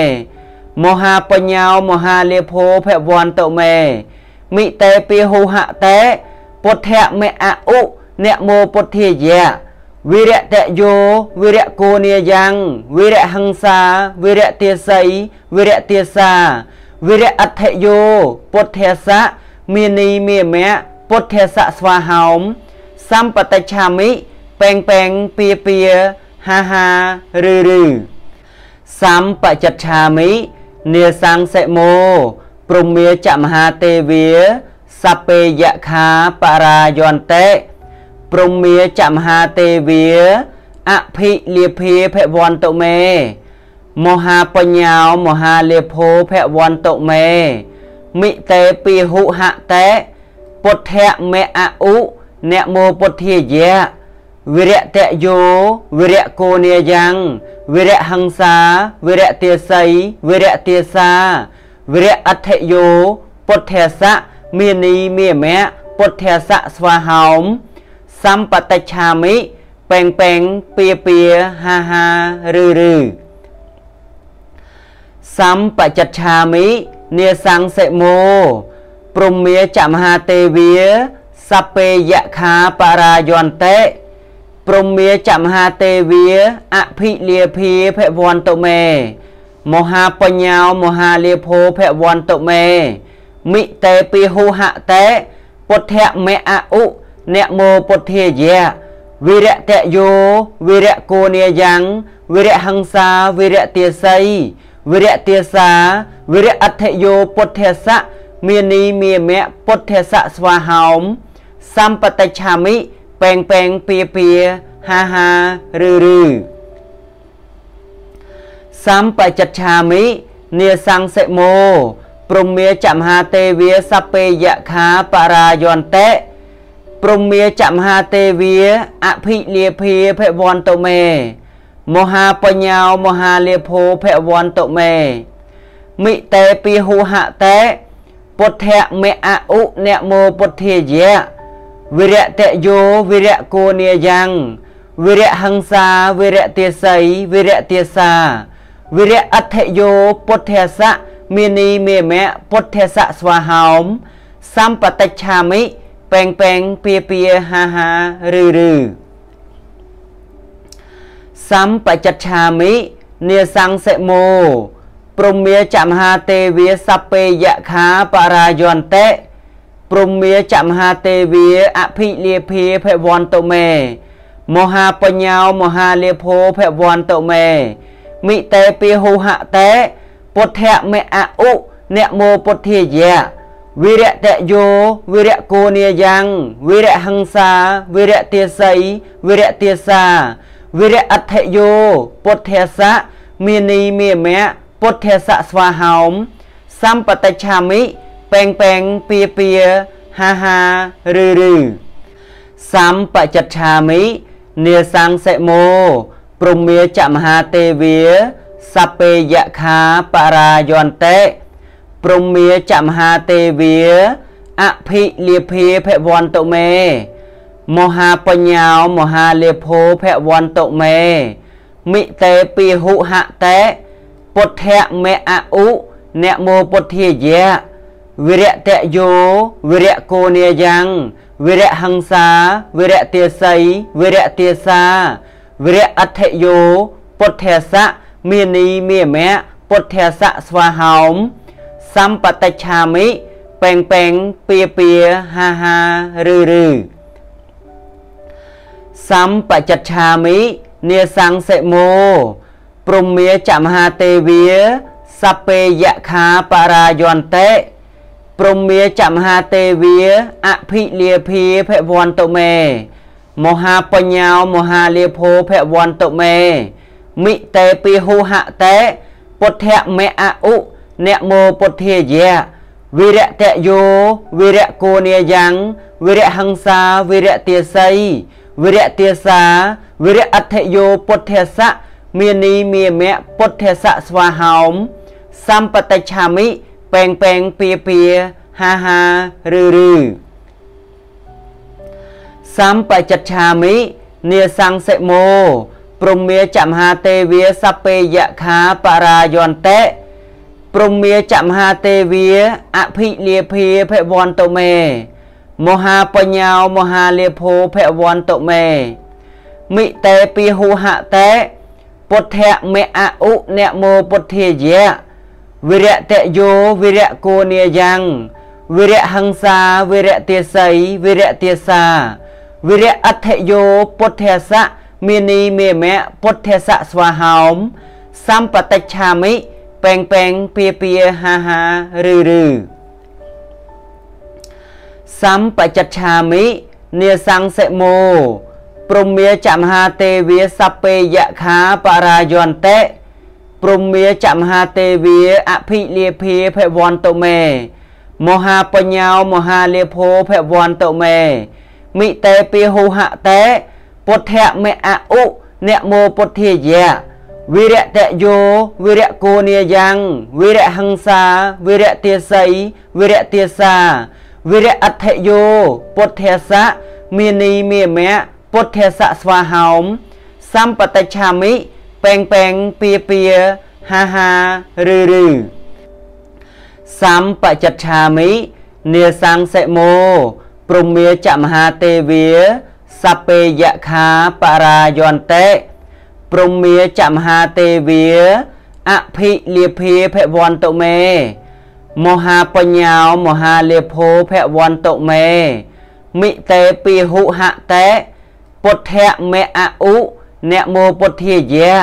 មហាបញ្ញាមហាលាភោភវន្តុមេមិតេពីហុហតេពុទ្ធមេអឧអ្នកមោពុទ្ធាយៈ វិរតយោវិរកោនីយ៉ាងវិរហង្សាវិរទាស័យវិរទាសាវិរអដ្ឋយោពុទ្ធសៈមាននីមេមៈពុទ្ធសៈស្វាហោមសម្បតិច្ឆាមិពេងពេងពៀពៀហាហាឬឬសម្បច្ចច្ឆាមិនេសង្សិមោព្រមមាចមហាទេវាសពេយខាបរាយន្តិ ព្រមមាចមហាទេវាអភិលាភាភវន្តុមេមហាបញ្ញាមហាលេភោភវន្តុមេមិតេពីហុហតេពុទ្ធមេអឧអ្នកមោពុទ្ធាយៈវិរតយោវិរកោនីយ៉ាងវិរហង្សាវិរទាស័យវិរទាសាវិរអដ្ឋយោពុទ្ធសៈមេនីមេមៈពុទ្ធសៈស្វាហោម សម្បតិច្ឆាមិពេងពេងពៀពៀហាហាឬឬសម្បច្ចច្ឆាមិនេសង្សិមោព្រមមាចមហាទេវាសពេយខាបរាយន្តិព្រមមាចមហាទេវាអភិលាភាភវន្តុមេមហាបញ្ញាមហាលាភោភវន្តុមេមិតេពីហុហតេពុទ្ធមេអឧ អ្នកមោពុទ្ធាយៈវិរតយោវិរកោនីយ៉ាងវិរហង្សាវិរទាស័យវិរទាសាវិរអដ្ឋយោពុទ្ធសៈមាននីមាមៈពុទ្ធសៈស្វាហោមសម្បតិច្ឆាមិពេងពេងពៀពៀហាហាឬឬសម្បច្ចច្ឆាមិនេសង្សិមោព្រមមាចមហាទេវាសពេយខាបរាយន្តិ ព្រមមាចមហាទេវាអភិលាភាភវន្តុមេ មហាបញ្ញាមហាលាភោភវន្តុមេមិតេពីហុហតេពុទ្ធមេអឧអ្នកមោពុទ្ធាយៈវិរតយោវិរកោនីយ៉ាងវិរហង្សាវិរទាស័យវិរទាសាវិរអដ្ឋយោពុទ្ធសៈមេនីមេមៈពុទ្ធសៈស្វាហោមសម្បតិច្ឆាមិ ពេងពេងពៀពៀហាហាឬឬសម្បច្ចច្ឆាមិនេសង្សិមោព្រមមាចមហាទេវាសពេយខាបរាយន្តិព្រមមាចមហាទេវាអភិលាភាភវន្តុមេ មហាបញ្ញាមហាលាភោភវន្តុមេមិតេពីហុហតេពុទ្ធមេអឧអ្នកមោពុទ្ធាយៈ វិរតយោវិរកោនីយ៉ាងវិរហង្សាវិរទាស័យវិរទាសាវិរអដ្ឋយោពុទ្ធសៈមាននីមេមៈពុទ្ធសៈស្វាហោមសម្បតិច្ឆាមិពេងពេងពៀពៀហាហាឬឬសម្បច្ចច្ឆាមិនេសង្សិមោព្រមមាចមហាទេវាសពេយខាបរាយន្តិ ព្រមមាចមហាទេវាអភិលាភាភវន្តុមេ មហាបញ្ញាមហាលេភោភវន្តុមេមិតេពីហុហតេពុទ្ធមេអឧអ្នកមោពុទ្ធាយៈវិរតយោវិរកោនីយ៉ាងវិរហង្សាវិរទាស័យវិរទាសាវិរអដ្ឋយោពុទ្ធសៈមាននីមេមៈពុទ្ធសៈស្វាហោម សម្បតិច្ឆាមិពេងពេងពៀពៀហាហាឬឬសម្បច្ចច្ឆាមិនេសង្សិមោព្រមមាចមហាទេវាសពេយខាបរាយន្តិព្រមមាចមហាទេវាអភិលាភាភវន្តុមេមហាបញ្ញាមហាលាភោភវន្តុមេមិតេពីហុហតេពុទ្ធមេអឧ អ្នកមោពុទ្ធាយៈវិរតយោវិរកោនាយ៉ាងវិរហង្សាវិរទាស័យវិរទាសាវិរអធយោពុទ្ធស័កមាននីមាមៈពុទ្ធស័កស្វាហោមសម្បតិឆាមិពេងពេងពៀពៀហាហាឬឬសម្បច្ចឆាមិនាសង្សិមោព្រមមាចមហាទេវាសពេយខាបរាយន្តិ ព្រមមាចមហាទេវាអភិលាភាភវន្តមេ មហាបញ្ញាមហាលាភោភវន្តមេមិតេពីហុហតេពុទ្ធៈមេអឧនមោពុទ្ធាយៈវិរតយោវិរកោនាយ៉ាងវិរហង្សាវិរទាស័យវិរទាសាវិរអធយោពុទ្ធស័កមាននីមេមៈពុទ្ធស័កស្វាហោមសម្បតិច្ឆាមិ ពេងពេងពៀពៀហាហាឬឬសម្បច្ចឆាមិនាសង្សិមោព្រមមាចមហាទេវាសពេយខាបរាយន្តិព្រមមាចមហាទេវាអភិលាភាភវន្តមេមហាបញ្ញាមហាលាភោភវន្តមេមិតេពីហុហតេពុទ្ធៈមេអឧអ្នកមោពុទ្ធាយៈ វិរតយោវិរកោនាយ៉ាងវិរហង្សាវិរទាស័យវិរទាសាវិរអធយោពុទ្ធស័កមាននីមេមៈពុទ្ធស័កស្វាហោមសម្បតិឆាមិពេងពេងពៀពៀហាហាឬឬសម្បច្ចឆាមិនាសង្សិមោព្រមមាចមហាទេវាសពេយខាបរាយន្តិ ព្រមមាចមហាទេវាអភិលាភាភវន្តមេមហាបញ្ញាមហាលេភោភវន្តមេមិតេពីហុហតេពុទ្ធៈមេអឧអ្នកមោពុទ្ធាយៈ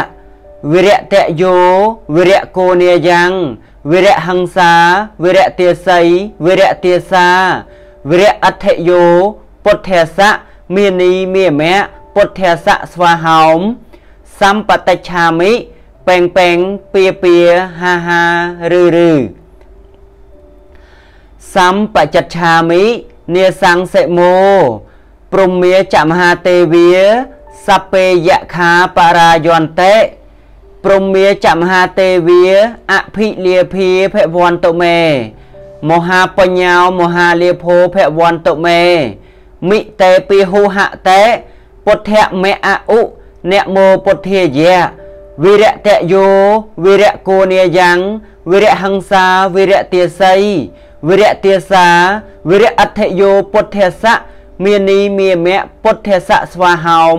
វិរតយោវិរកោនាយ៉ាងវិរហង្សាវិរទាស័យវិរទាសាវិរអធយោពុទ្ធស័កមាននីមេមៈពុទ្ធស័កស្វាហោម សម្បតិឆាមិពេងពេងពៀពៀហាហាឬឬសម្បច្ចឆាមិនាសង្សិមោព្រមមាចមហាទេវាសពេយខាបរាយន្តិព្រមមាចមហាទេវាអភិលាភាភវន្តមេ មហាបញ្ញាមហាលាភោភវន្តមេមិតេពីហុហតេពុទ្ធៈមេអឧ អ្នកមោពុទ្ធាយៈវិរតយោវិរកោនាយ៉ាងវិរហង្សាវិរទាស័យវិរទាសាវិរអធយោពុទ្ធស័កមាននីមាមៈពុទ្ធស័កស្វាហោម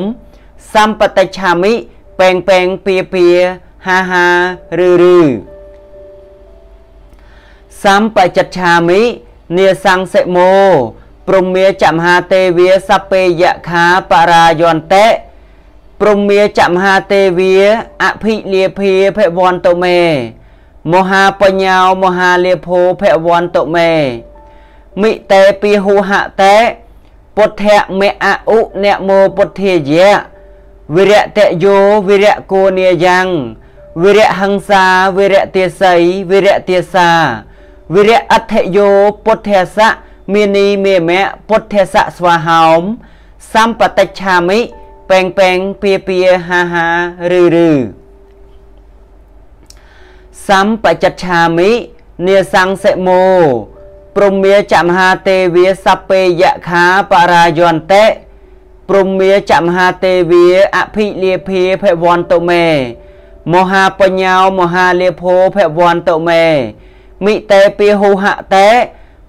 សម្បតិឆាមិពេងពេងពៀពៀហាហាឬឬសម្បច្ចឆាមិនាសង្សិមោព្រមមាចមហាទេវាសពេយខាបរាយន្តិ ព្រមមាចមហាទេវាអភិលាភាភវន្តមេ មហាបញ្ញាមហាលាភោភវន្តមេមិតេពីហុហតេពុទ្ធៈមេអឧអ្នកមោពុទ្ធាយៈវិរតយោវិរកោនាយ៉ាងវិរហង្សាវិរទាស័យវិរទាសាវិរអធយោពុទ្ធស័កមាននីមេមៈពុទ្ធស័កស្វាហោមសម្បតិច្ឆាមិ ពេងពេងពៀពៀហាហាឬឬសម្បច្ចឆាមិនាសង្សិមោព្រមមាចមហាទេវាសពេយខាបរាយន្តិព្រមមាចមហាទេវាអភិលាភាភវន្តមេមហាបញ្ញាមហាលាភោភវន្តមេមិតេពីហុហតេ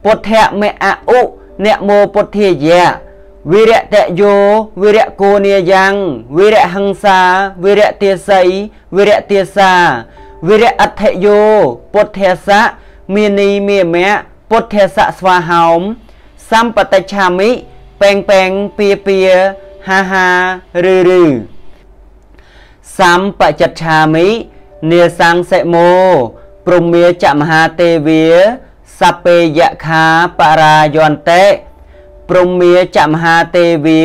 ពុទ្ធៈមេអឧអ្នកមោពុទ្ធាយៈ វិរតយោវិរកោនាយ៉ាងវិរហង្សាវិរទាស័យវិរទាសាវិរអធយោពុទ្ធស័កមាននីមេមៈពុទ្ធស័កស្វាហោមសម្បតិឆាមិពេងពេងពៀពៀហាហាឬឬសម្បច្ចឆាមិនាសង្សិមោព្រមមាចមហាទេវាសពេយខាបរាយន្តិ ព្រមមាចមហាទេវា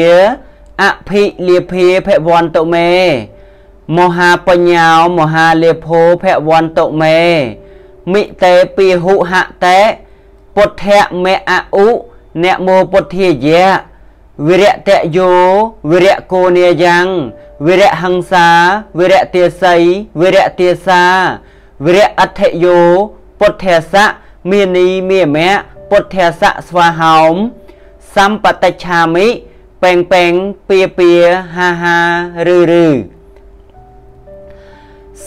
អភិលាភាភវន្តមេ មហាបញ្ញាមហាលេភោភវន្តមេមិតេពីហុហតេពុទ្ធៈមេអឧអ្នកមោពុទ្ធាយៈវិរៈតយោវិរៈកោនេយ៉ាងវិរៈហង្សាវិរៈទាស័យវិរៈទាសាវិរៈអដ្ឋយោពុទ្ធៈសៈមេនីមេមៈពុទ្ធៈសៈស្វាហោម សម្បតិច្ឆាមិពេងពេងពៀពៀហាហាឬឬ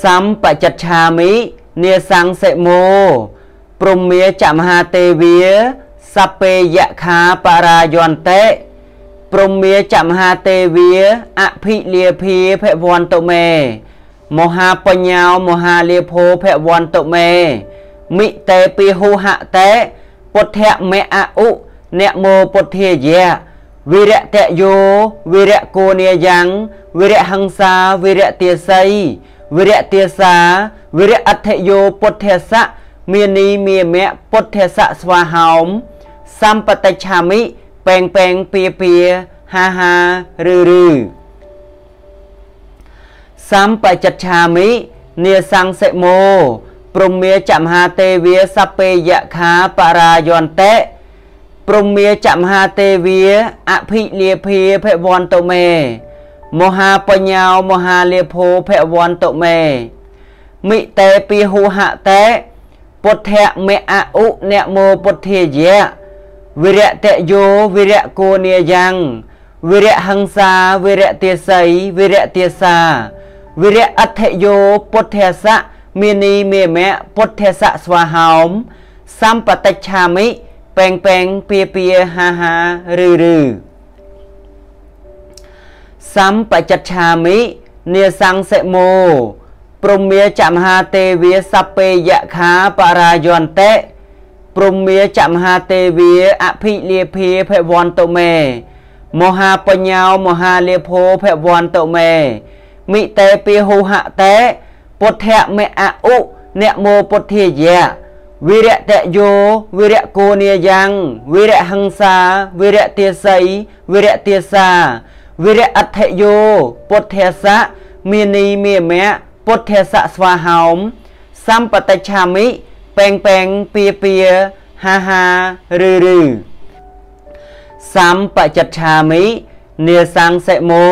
សម្បច្ចច្ឆាមិនេសង្សិមោព្រមមាចមហាទេវាសពេយខាបរាយន្តិព្រមមាចមហាទេវាអភិលាភាភវន្តុមេមហាបញ្ញាមហាលាភោភវន្តុមេមិតេពីហុហតេពុទ្ធមេអឧ អ្នកមោពុទ្ធាយៈវិរតយោវិរៈគោនេយ៉ាងវិរៈហង្សាវិរៈទាស័យវិរៈទាសាវិរៈអដ្ឋយោពុទ្ធសៈមាននីមាមៈពុទ្ធសៈស្វាហោមសម្បតិច្ឆាមិពេងពេងពៀពៀហាហាឬឬសម្បច្ចច្ឆាមិនេសង្សិមោព្រមមាចមហាទេវាសពេយខាបរាយន្តិ ព្រមមាចមហាទេវាអភិលាភាភវន្តុមេ មហាបញ្ញាមហាលាភោភវន្តុមេមិតេពីហុហតេពុទ្ធៈមេអឧអ្នកមោពុទ្ធាយៈវិរតយោវិរៈគោនេយ៉ាងវិរៈហង្សាវិរៈទាស័យវិរៈទាសាវិរៈអដ្ឋយោពុទ្ធសៈមាននីមេមៈពុទ្ធសៈស្វាហោមសម្បតិច្ឆាមិ ពេងពេងពៀពៀហាហាឬឬសម្បច្ចច្ឆាមិនេសង្សិមោព្រមមាចមហាទេវាសពេយខាបរាយន្តិព្រមមាចមហាទេវាអភិលាភាភវន្តុមេមហាបញ្ញាមហាលាភោភវន្តុមេមិតេពីហុហតេពុទ្ធៈមេអឧអ្នកមោពុទ្ធាយៈ វិរតយោវិរៈគោនេយ៉ាងវិរៈហង្សាវិរៈទាស័យវិរៈទាសាវិរៈអដ្ឋយោពុទ្ធសៈមាននីមេមៈពុទ្ធសៈស្វាហោមសម្បតិច្ឆាមិពេងពេងពៀពៀហាហាឬឬសម្បច្ចច្ឆាមិនេសង្សិមោ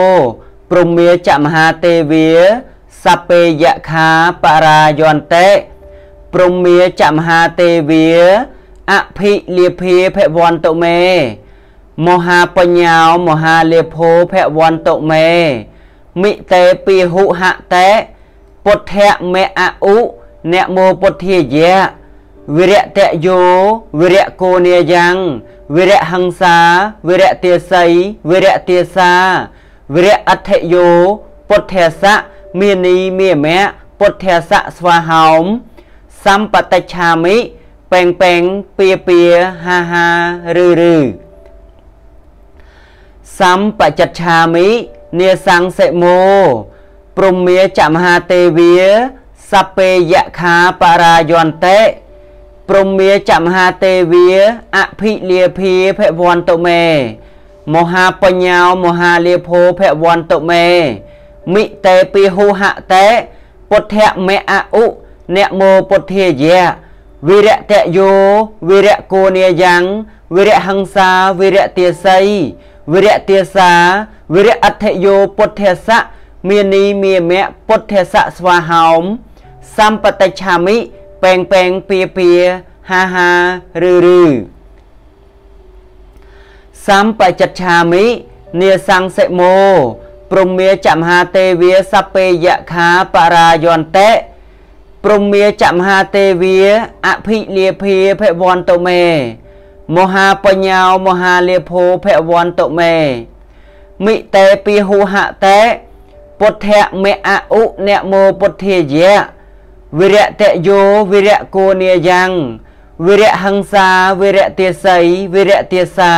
ព្រមមាចមហាទេវាសពេយខាបរាយន្តិ ព្រមមាចមហាទេវាអភិលាភាភវន្តុមេ មហាបញ្ញាមហាលាភោភវន្តុមេមិតេពីហុហតេពុទ្ធៈមេអឧអ្នកមោពុទ្ធាយៈវិរតយោវិរៈគោនេយ៉ាងវិរៈហង្សាវិរៈទាស័យវិរៈទាសាវិរៈអដ្ឋយោពុទ្ធសៈមាននីមេមៈពុទ្ធសៈស្វាហោម សម្បតិច្ឆាមិពេងពេងពៀពៀហាហាឬឬសម្បច្ចច្ឆាមិនេសង្សិមោព្រមមាចមហាទេវាសពេយខាបរាយន្តិព្រមមាចមហាទេវាអភិលាភាភវន្តុមេមហាបញ្ញាមហាលាភោភវន្តុមេមិតេពីហុហតេពុទ្ធៈមេអឧ អ្នកមោពុទ្ធាយៈវិរតយោវិរៈគោនេយ៉ាងវិរៈហង្សាវិរៈទាស័យវិរៈទាសាវិរៈអដ្ឋយោពុទ្ធសៈមាននីមាមៈពុទ្ធសៈស្វាហោមសម្បតិច្ឆាមិពេងពេងពៀពៀហាហាឬឬសម្បច្ចច្ឆាមិនេសង្សិមោព្រមមាចមហាទេវាសពេយខាបរាយន្តិ ព្រមមាចមហាទេវាអភិលាភាភវន្តុមេ មហាបញ្ញាមហាលាភោភវន្តុមេមិតេពីហុហតេពុទ្ធៈមេអឧអ្នកមោពុទ្ធាយៈវិរតយោវិរៈគោនេយ៉ាងវិរៈហង្សាវិរៈទាស័យវិរៈទាសា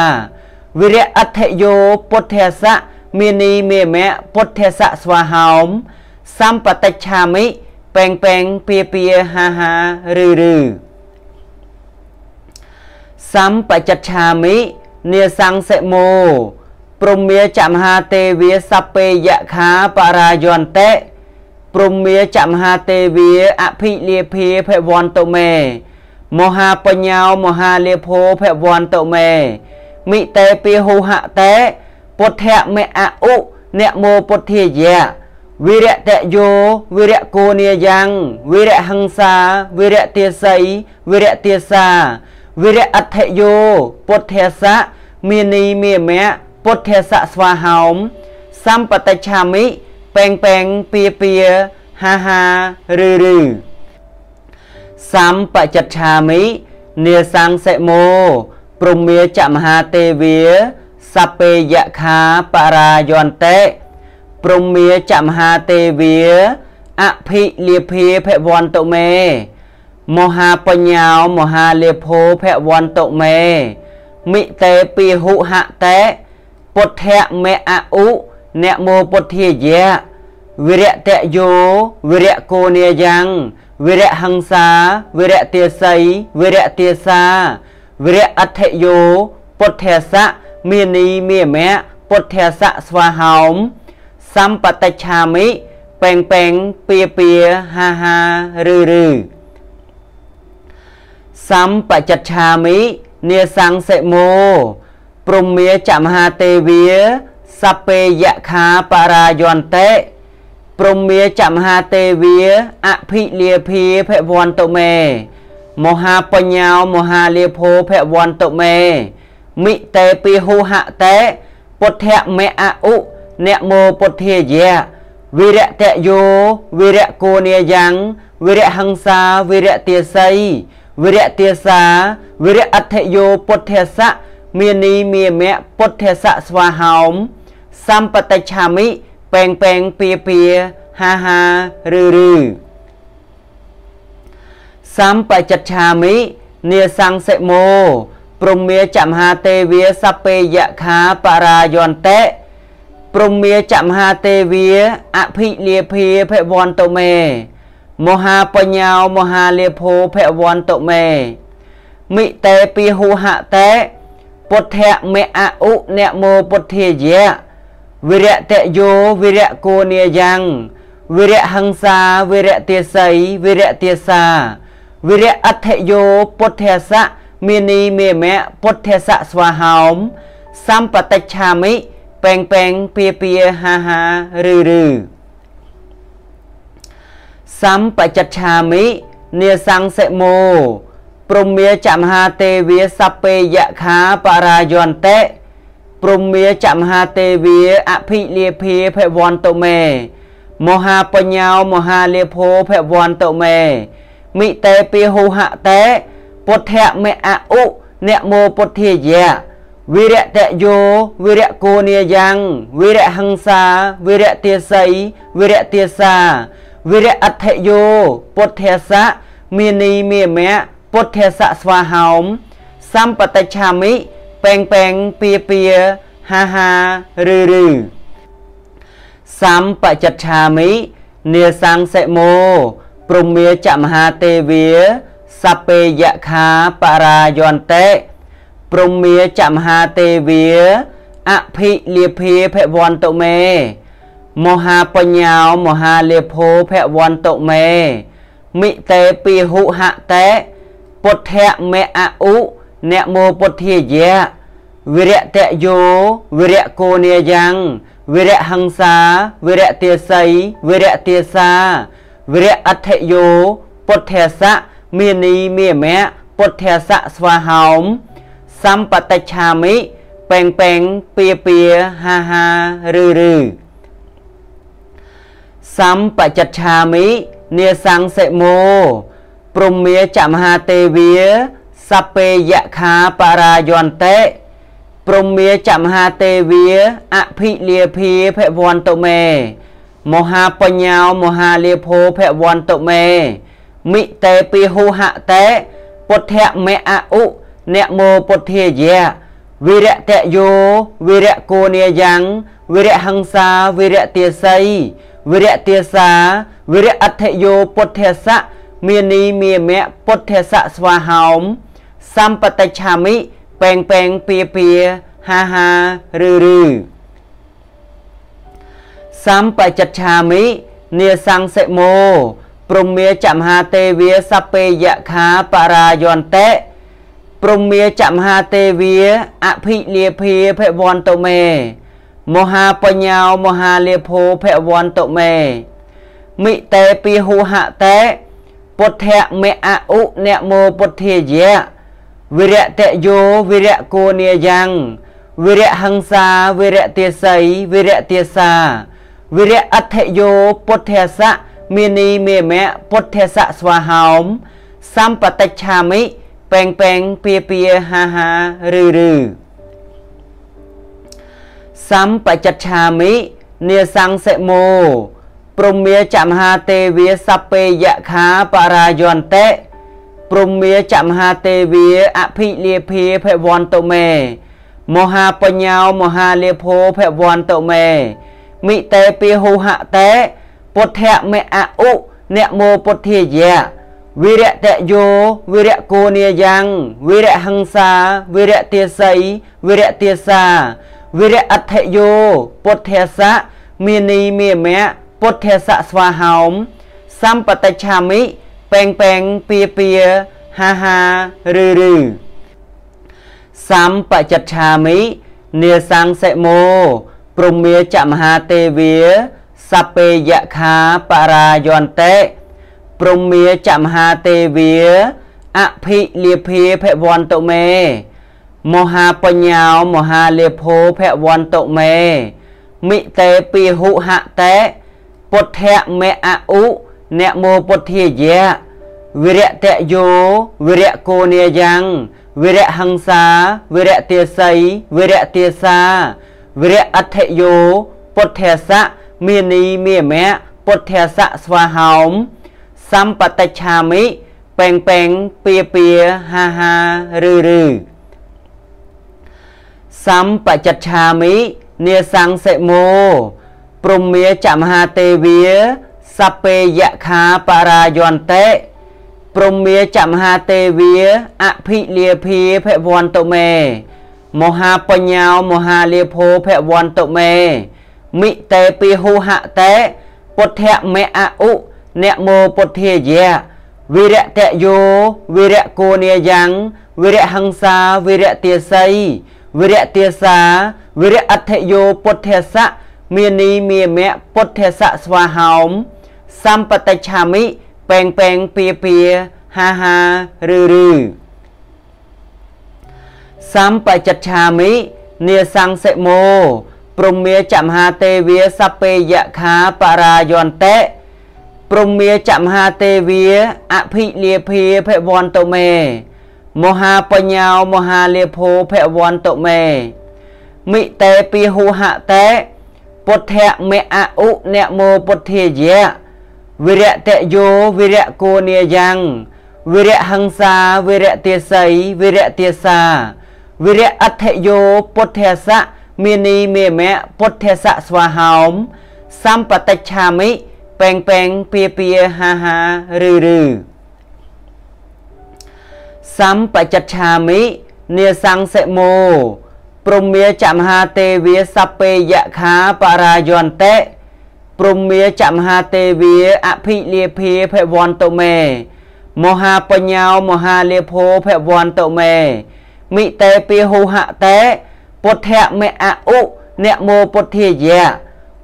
វិរៈអដ្ឋយោពុទ្ធសៈមាននីមេមៈពុទ្ធសៈស្វាហោមសម្បតិច្ឆាមិ ពេងពេងពៀពៀហាហាឬឬសម្បច្ចច្ឆាមិនេសង្សិមោព្រមមាចមហាទេវាសពេយខាបរាយន្តិព្រមមាចមហាទេវាអភិលាភាភវន្តុមេមមហាបញ្ញាមហាលេភោភវន្តមេមិតេពីហុហតេពុទ្ធៈមេអឧអ្នកមោពុទ្ធាយៈ វិរតយោវិរកោនិយ៉ាងវិរហង្សាវិរទាស័យវិរទាសាវិរអដ្ឋយោពុទ្ធេសៈមេនីមេមៈពុទ្ធេសៈស្វាហោមសម្បតច្ឆាមិពេងពេងពៀពៀហាហាឬឬសម្បចច្ឆាមិនេសង្សិមោព្រមមេចមហាទេវាសពេយខាបរាយន្តិ ព្រមមេចមហាទេវាអភិលាភាភវន្តមេ មហាបញ្ញាមហាលេភោភវន្តមេមិតេពីហុហតេពុទ្ធៈមេអឧអ្នកមោពុទ្ធាយៈវិរតយោវិរកោនិយ៉ាងវិរហង្សាវិរទាស័យវិរទាសាវិរអដ្ឋយោពុទ្ធេសៈមេនីមេមៈពុទ្ធេសៈស្វាហោម សម្បតិច្ឆាមិពេងពេងពៀពៀហាហាឬឬសម្បចច្ឆាមិនេសង្សិមោព្រមមេចមហាទេវាសពេយខាបរាយន្តិព្រមមេចមហាទេវាអភិលាភាភវន្តមេមហាបញ្ញាមហាលាភោភវន្តមេមិតេពីហុហតេពុទ្ធៈមេអឧ អ្នកមោពុទ្ធាយៈវិរតយោវិរកោនិយ៉ាងវិរហង្សាវិរទាស័យវិរទាសាវិរអដ្ឋយោពុទ្ធសៈមាននីមាមៈពុទ្ធសៈស្វាហោមសម្បតិច្ឆាមិពេងពេងពៀពៀហាហាឬឬសម្បចិច្ឆាមិនេសង្សិមោព្រមមេចមហាទេវាសពេយខាបរាយន្តិ ព្រមមេចមហាទេវាអភិលាភាភវន្តមេមហាបញ្ញាមហាលេភោភវន្តមេមិតេពីហុហតេពុទ្ធៈមេអឧអ្នកមោពុទ្ធាយៈវិរតយោវិរកោនិយ៉ាងវិរហង្សាវិរទាស័យវិរទាសាវិរអដ្ឋយោពុទ្ធេសៈមេនីមេមៈពុទ្ធេសៈស្វាហោមសម្បតិច្ឆាមិ ពេងពេងពៀពៀហាហាឬឬសម្បចច្ឆាមិនេសង្សិមោព្រមមេចមហាទេវាសពេយខាបរាយន្តិព្រមមេចមហាទេវាអភិលាភាភវន្តមេ មហាបញ្ញាមហាលេភោភវន្តមេមិតេពីហុហតេពុទ្ធៈមេអឧអ្នកមោពុទ្ធាយៈ វិរតយោវិរកោនិយ៉ាងវិរហង្សាវិរទាស័យវិរទាសាវិរអដ្ឋយោពុទ្ធេសៈមេនីមេមៈពុទ្ធេសៈស្វាហោមសម្បតិច្ឆាមិពេងពេងពៀពៀហាហាឬឬសម្បចិច្ឆាមិនេសង្សិមោព្រមមេចមហាទេវាសពេយខាបរាយន្តិ ព្រមមេចមហាទេវាអភិលាភាភវន្តមេ មហាបញ្ញាមហាលេភោភវន្តមេមិតេពីហុហតេពុទ្ធៈមេអឧអ្នកមោពុទ្ធាយៈវិរតយោវិរកោនិយ៉ាងវិរហង្សាវិរទាស័យវិរទាសាវិរអដ្ឋយោពុទ្ធេសៈមេនីមេមៈពុទ្ធេសៈស្វាហោម សម្បតិច្ឆាមិពេងពេងពៀពៀហាហាឬឬសម្បចិច្ឆាមិនេសង្សិមោព្រមមេចមហាទេវាសពេយខាបរាយន្តិព្រមមេចមហាទេវាអភិលាភាភវន្តមេមហាបញ្ញាមហាលាភោភវន្តមេមិតេពីហុហតេពុទ្ធៈមេអឧ អ្នកមោពុទ្ធាយៈវិរតយោវិរកោនិយ៉ាងវិរហង្សាវិរទាស័យវិរទាសាវិរអដ្ឋយោពុទ្ធសៈមេនីមេមៈពុទ្ធសៈស្វាហោមសម្បតិច្ឆាមិពេងពេងពៀពៀហាហាឬឬសម្បចិច្ឆាមិនេសង្សិមោព្រំមាចមហាទេវាសពេយខាបរាយន្តិ ព្រំមាចមហាទេវាអភិលាភាភវន្តមេមហាបញ្ញាមហាលាភោភវន្តមេមិតេពីហុហតេពុទ្ធៈមេអឧនមោពុទ្ធាយៈវិរតយោវិរកោនិយ៉ាងវិរៈហង្សាវិរៈទេស័យវិរៈទេសាវិរៈអដ្ឋយោពុទ្ធសៈមេនីមេមៈពុទ្ធសៈស្វាហោមសម្បតិច្ឆាមិ ពេងពេងពៀពៀហាហាឬឬសម្បច្ចច្ឆាមិនេសង្សិមោព្រមមាចមហាទេវាសពេយខាបរាយន្តិព្រមមាចមហាទេវាអភិលាភាភវន្តមេ មហាបញ្ញាមហាលាភោភវន្តមេមិតេពីហុហតេពុទ្ធៈមេអឧអ្នកមោពុទ្ធាយៈ វិរតយោវិរកោនិយ៉ាងវិរហង្សាវិរទេស័យវិរទេសាវិរអដ្ឋយោពុទ្ធសៈមេនីមេមៈពុទ្ធសៈស្វាហោមសម្បតិច្ឆាមិពេងពេងពៀពៀហាហាឬឬសម្បច្ចច្ឆាមិនេសង្សិមោព្រមមាចមហាទេវាសពេយខាបរាយន្តិ ព្រមមាចមហាទេវាអភិលាភាភវន្តមេ មហាបញ្ញាមហាលេភោភវន្តមេមិតេពីហុហតេពុទ្ធៈមេអឧអ្នកមោពុទ្ធាយៈវិរតយោវិរកោនិយ៉ាងវិរហង្សាវិរទេស័យវិរទេសាវិរអដ្ឋយោពុទ្ធសៈមេនីមេមៈពុទ្ធសៈស្វាហោម សម្បតិច្ឆាមិពេងពេងពៀពៀហាហាឬឬសម្បច្ចច្ឆាមិនេសង្សិមោព្រមមាចមហាទេវាសពេយខាបរាយន្តិព្រមមាចមហាទេវាអភិលាភាភវន្តមេមហាបញ្ញាមហាលាភោភវន្តមេមិតេពីហុហតេពុទ្ធៈមេអឧ អ្នកមោពុទ្ធាយៈវិរតយោវិរកោនិយ៉ាងវិរហង្សាវិរទេស័យវិរទេសាវិរអដ្ឋយោពុទ្ធសៈមានីមាមៈពុទ្ធសៈស្វាហោមសម្បតិច្ឆាមិពេងពេងពៀពៀហាហាឬឬសម្បច្ចច្ឆាមិនេសង្សិមោព្រមមាចមហាទេវាសពេយខាបរាយន្តិ ព្រមមាចមហាទេវាអភិលាភាភវន្តមេ មហាបញ្ញាមហាលាភោភវន្តមេមិតេពីហុហតេពុទ្ធៈមេអឧអ្នកមោពុទ្ធាយៈវិរតយោវិរកោនិយ៉ាងវិរហង្សាវិរទេស័យវិរទេសាវិរអដ្ឋយោពុទ្ធសៈមេនីមេមៈពុទ្ធសៈស្វាហោមសម្បតិច្ឆាមិ ពេងពេងពៀពៀហាហាឬឬសម្បច្ចច្ឆាមិនេសង្សិមោព្រមមាចមហាទេវាសពេយខាបរាយន្តិព្រមមាចមហាទេវាអភិលាភាភវន្តមេមហាបញ្ញាមហាលាភោភវន្តមេមិតេពីហុហតេពុទ្ធៈមេអឧអ្នកមោពុទ្ធាយៈ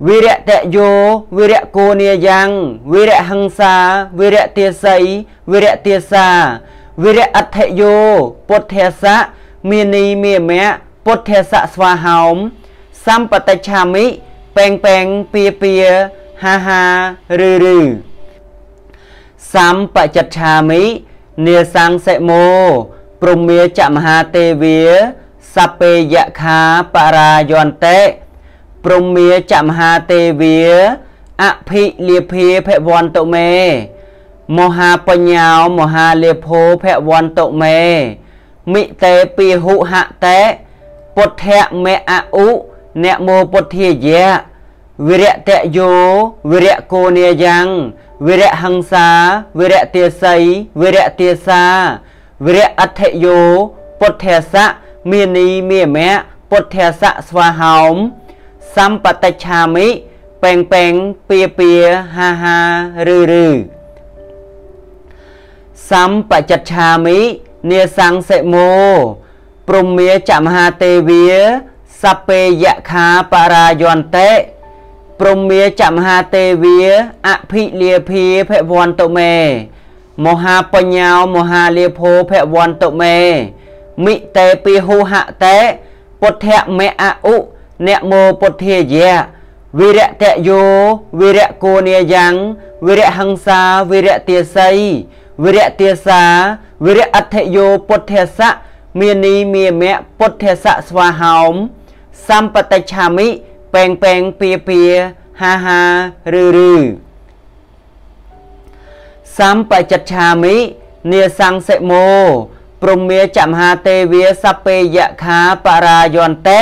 វិរតយោវិរកោនិយ៉ាងវិរហង្សាវិរទេស័យវិរទេសាវិរអដ្ឋយោពុទ្ធសៈមេនីមេមៈពុទ្ធសៈស្វាហោមសម្បតិច្ឆាមិពេងពេងពៀពៀហាហាឬឬសម្បច្ចច្ឆាមិនេសង្សិមោព្រមមាចមហាទេវាសពេយខាបរាយន្តិ ព្រមមាចមហាទេវាអភិលាភាភវន្តមេមហាបញ្ញាមហាលាភោភវន្តមេមិតេពីហុហតេពុទ្ធៈមេអឧអ្នកមោពុទ្ធាយៈវិរតយោវិរកោនិយ៉ាងវិរហង្សាវិរទេស័យវិរទេសាវិរអដ្ឋយោពុទ្ធសៈមេនីមេមៈពុទ្ធសៈស្វាហោម សម្បតិច្ឆាមិពេងពេងពៀពៀហាហាឬឬសម្បច្ចច្ឆាមិនាសង្សិមោព្រមមាចមហាទេវាសពេយខាបរាយន្តិព្រមមាចមហាទេវាអភិលាភាភវន្តុមេមហាបញ្ញាមហាលាភោភវន្តុមេមិតេពីហុហតេពុទ្ធមេអឧ អ្នកមោពុទ្ធាយៈវិរតយោវិរកោនិយ៉ាងវិរហង្សាវិរទាស័យវិរទាសាវិរអធិយោពុទ្ធសៈមាននីមាមៈពុទ្ធសៈស្វាហោមសម្បតិឆាមិពេងពេងពៀពៀហាហាឬឬសម្បច្ចឆាមិនាសង្សិមោព្រមមាចមហាទេវាសពេយខាបរាយន្តិ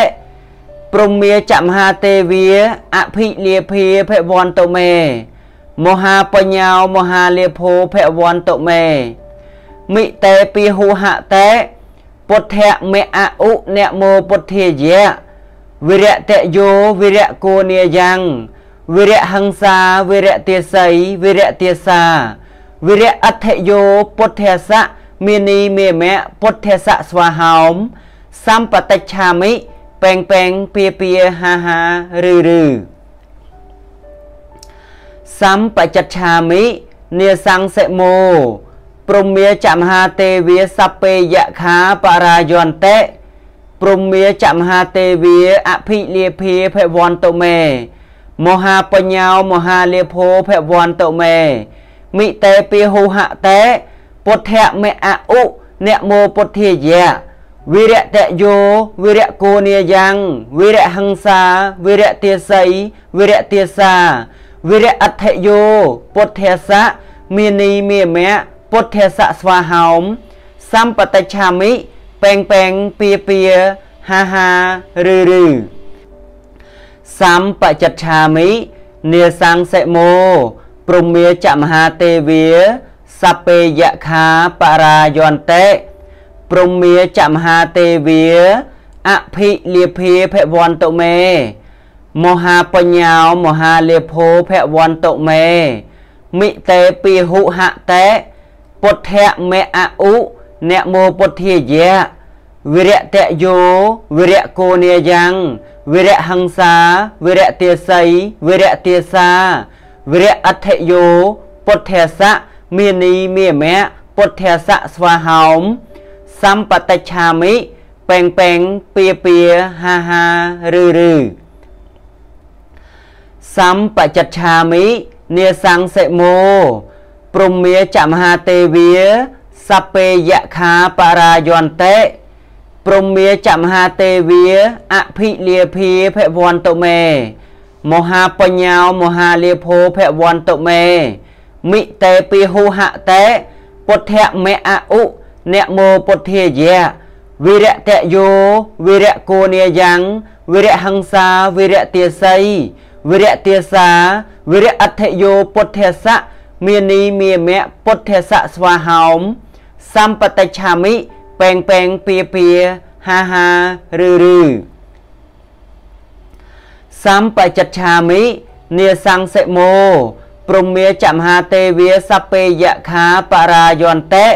ព្រមមាចមហាទេវាអភិលាភាភវន្តុមេ មហាបញ្ញាមហាលាភោភវន្តុមេមិតេពីហុហតេពុទ្ធៈមេអឧអ្នកមោពុទ្ធាយៈវិរតយោវិរកោនិយ៉ាងវិរហង្សាវិរទាស័យវិរទាសាវិរអធិយោពុទ្ធសៈមាននីមេមៈពុទ្ធសៈស្វាហោមសម្បតិច្ឆាមិ ពេងពេងពៀពៀហាហាឬឬសម្បច្ចច្ឆាមិនាសង្សិមោព្រមមាចមហាទេវាសពេយខាបរាយន្តិព្រមមាចមហាទេវាអភិលាភាភវន្តុមេមហាបញ្ញាមហាលាភោភវន្តុមេមិតេពីហុហតេពុទ្ធមេអឧអ្នកមោពុទ្ធាយៈ វិរតយោវិរកោនិយ៉ាងវិរហង្សាវិរទាស័យវិរទាសាវិរអធិយោពុទ្ធសៈមាននីមេមៈពុទ្ធសៈស្វាហោមសម្បតិឆាមិពេងពេងពៀពៀហាហាឬឬសម្បច្ចច្ឆាមិនាសង្សិមោព្រមមាចមហាទេវាសពេយខាបរាយន្តិ ព្រមមាចមហាទេវាអភិលាភាភវន្តុមេ មហាបញ្ញាមហាលាភោភវន្តុមេមិតេពីហុហតេពុទ្ធមេអឧអ្នកមោពុទ្ធាយៈវិរតយោវិរកោនិយ៉ាងវិរហង្សាវិរទាស័យវិរទាសាវិរអធិយោពុទ្ធសៈមាននីមេមៈពុទ្ធសៈស្វាហោម សម្បតិឆាមិពេងពេងពៀពៀហាហាឬឬសម្បច្ចច្ឆាមិនាសង្សិមោព្រមមាចមហាទេវាសពេយខាបរាយន្តិព្រមមាចមហាទេវាអភិលាភាភវន្តុមេ មហាបញ្ញាមហាលាភោភវន្តុមេមិតេពីហុហតេពុទ្ធមេអឧ អ្នកមោពុទ្ធាយៈវិរតយោវិរកោនិយ៉ាងវិរហង្សាវិរទាស័យវិរទាសាវិរអធិយោពុទ្ធសៈមាននីមាមៈពុទ្ធសៈស្វាហោមសម្បតិឆាមិពេងពេងពៀពៀហាហាឬឬសម្បច្ចច្ឆាមិនាសង្សិមោព្រមមាចមហាទេវាសពេយខាបរាយន្តិ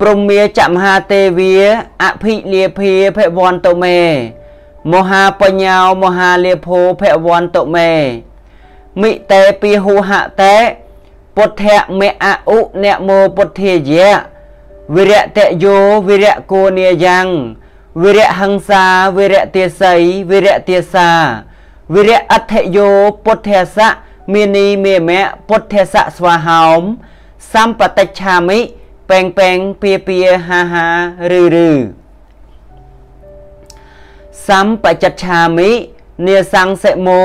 ព្រមមាចមហាទេវាអភិលាភាភវន្តុមេ មហាបញ្ញាមហាលាភោភវន្តុមេមិតេពីហុហតេពុទ្ធមេអឧអ្នកមោពុទ្ធាយៈវិរតយោវិរកោនិយ៉ាងវិរហង្សាវិរទាស័យវិរទាសាវិរអធិយោពុទ្ធសៈមាននីមេមៈពុទ្ធសៈស្វាហោមសម្បតិច្ឆាមិ ពេងពេងពៀពៀហាហាឬឬសម្បច្ចច្ឆាមិនាសង្សិមោ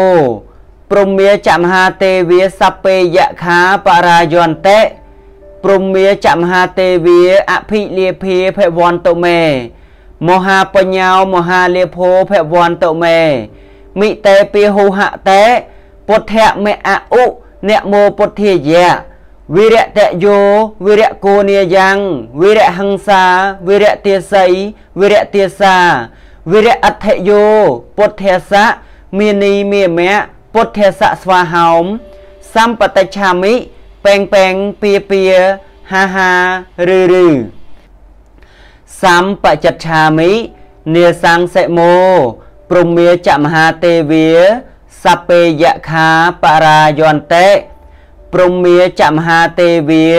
ព្រមមាចមហាទេវាសពេយខាបរាយន្តិព្រមមាចមហាទេវាអភិលាភាភវន្តុមេមហាបញ្ញាមហាលាភោភវន្តុមេមិតេពីហុហតេពុទ្ធមេអឧអ្នកមោពុទ្ធាយៈ វិរតយោវិរកោនិយ៉ាងវិរហង្សាវិរទាស័យវិរទាសាវិរអធិយោពុទ្ធសៈមាននីមេមៈពុទ្ធសៈស្វាហោមសម្បតិឆាមិពេងពេងពៀពៀហាហាឬឬសម្បចច្ឆាមិនាសង្សិមោព្រមមាចមហាទេវាសពេយខាបរាយន្តិ ព្រមមាចមហាទេវា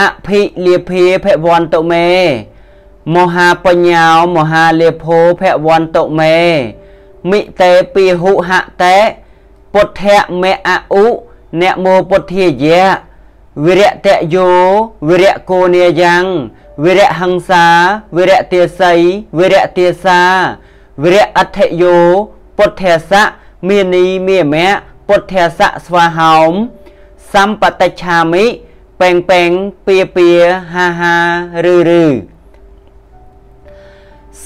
អភិលាភាភវន្តុមេ មហាបញ្ញាមហាលេភោភវន្តុមេមិតេពីហុហតេពុទ្ធៈមេអឧអ្នកមោពុទ្ធាយៈវិរតយោវិរកោនេយ៉ាងវិរហង្សាវិរទាស័យវិរទាសាវិរអដ្ឋយោពុទ្ធសៈមានីមេមៈពុទ្ធសៈស្វាហោម សម្បតិឆាមិពេងពេងពៀពៀហាហាឬឬ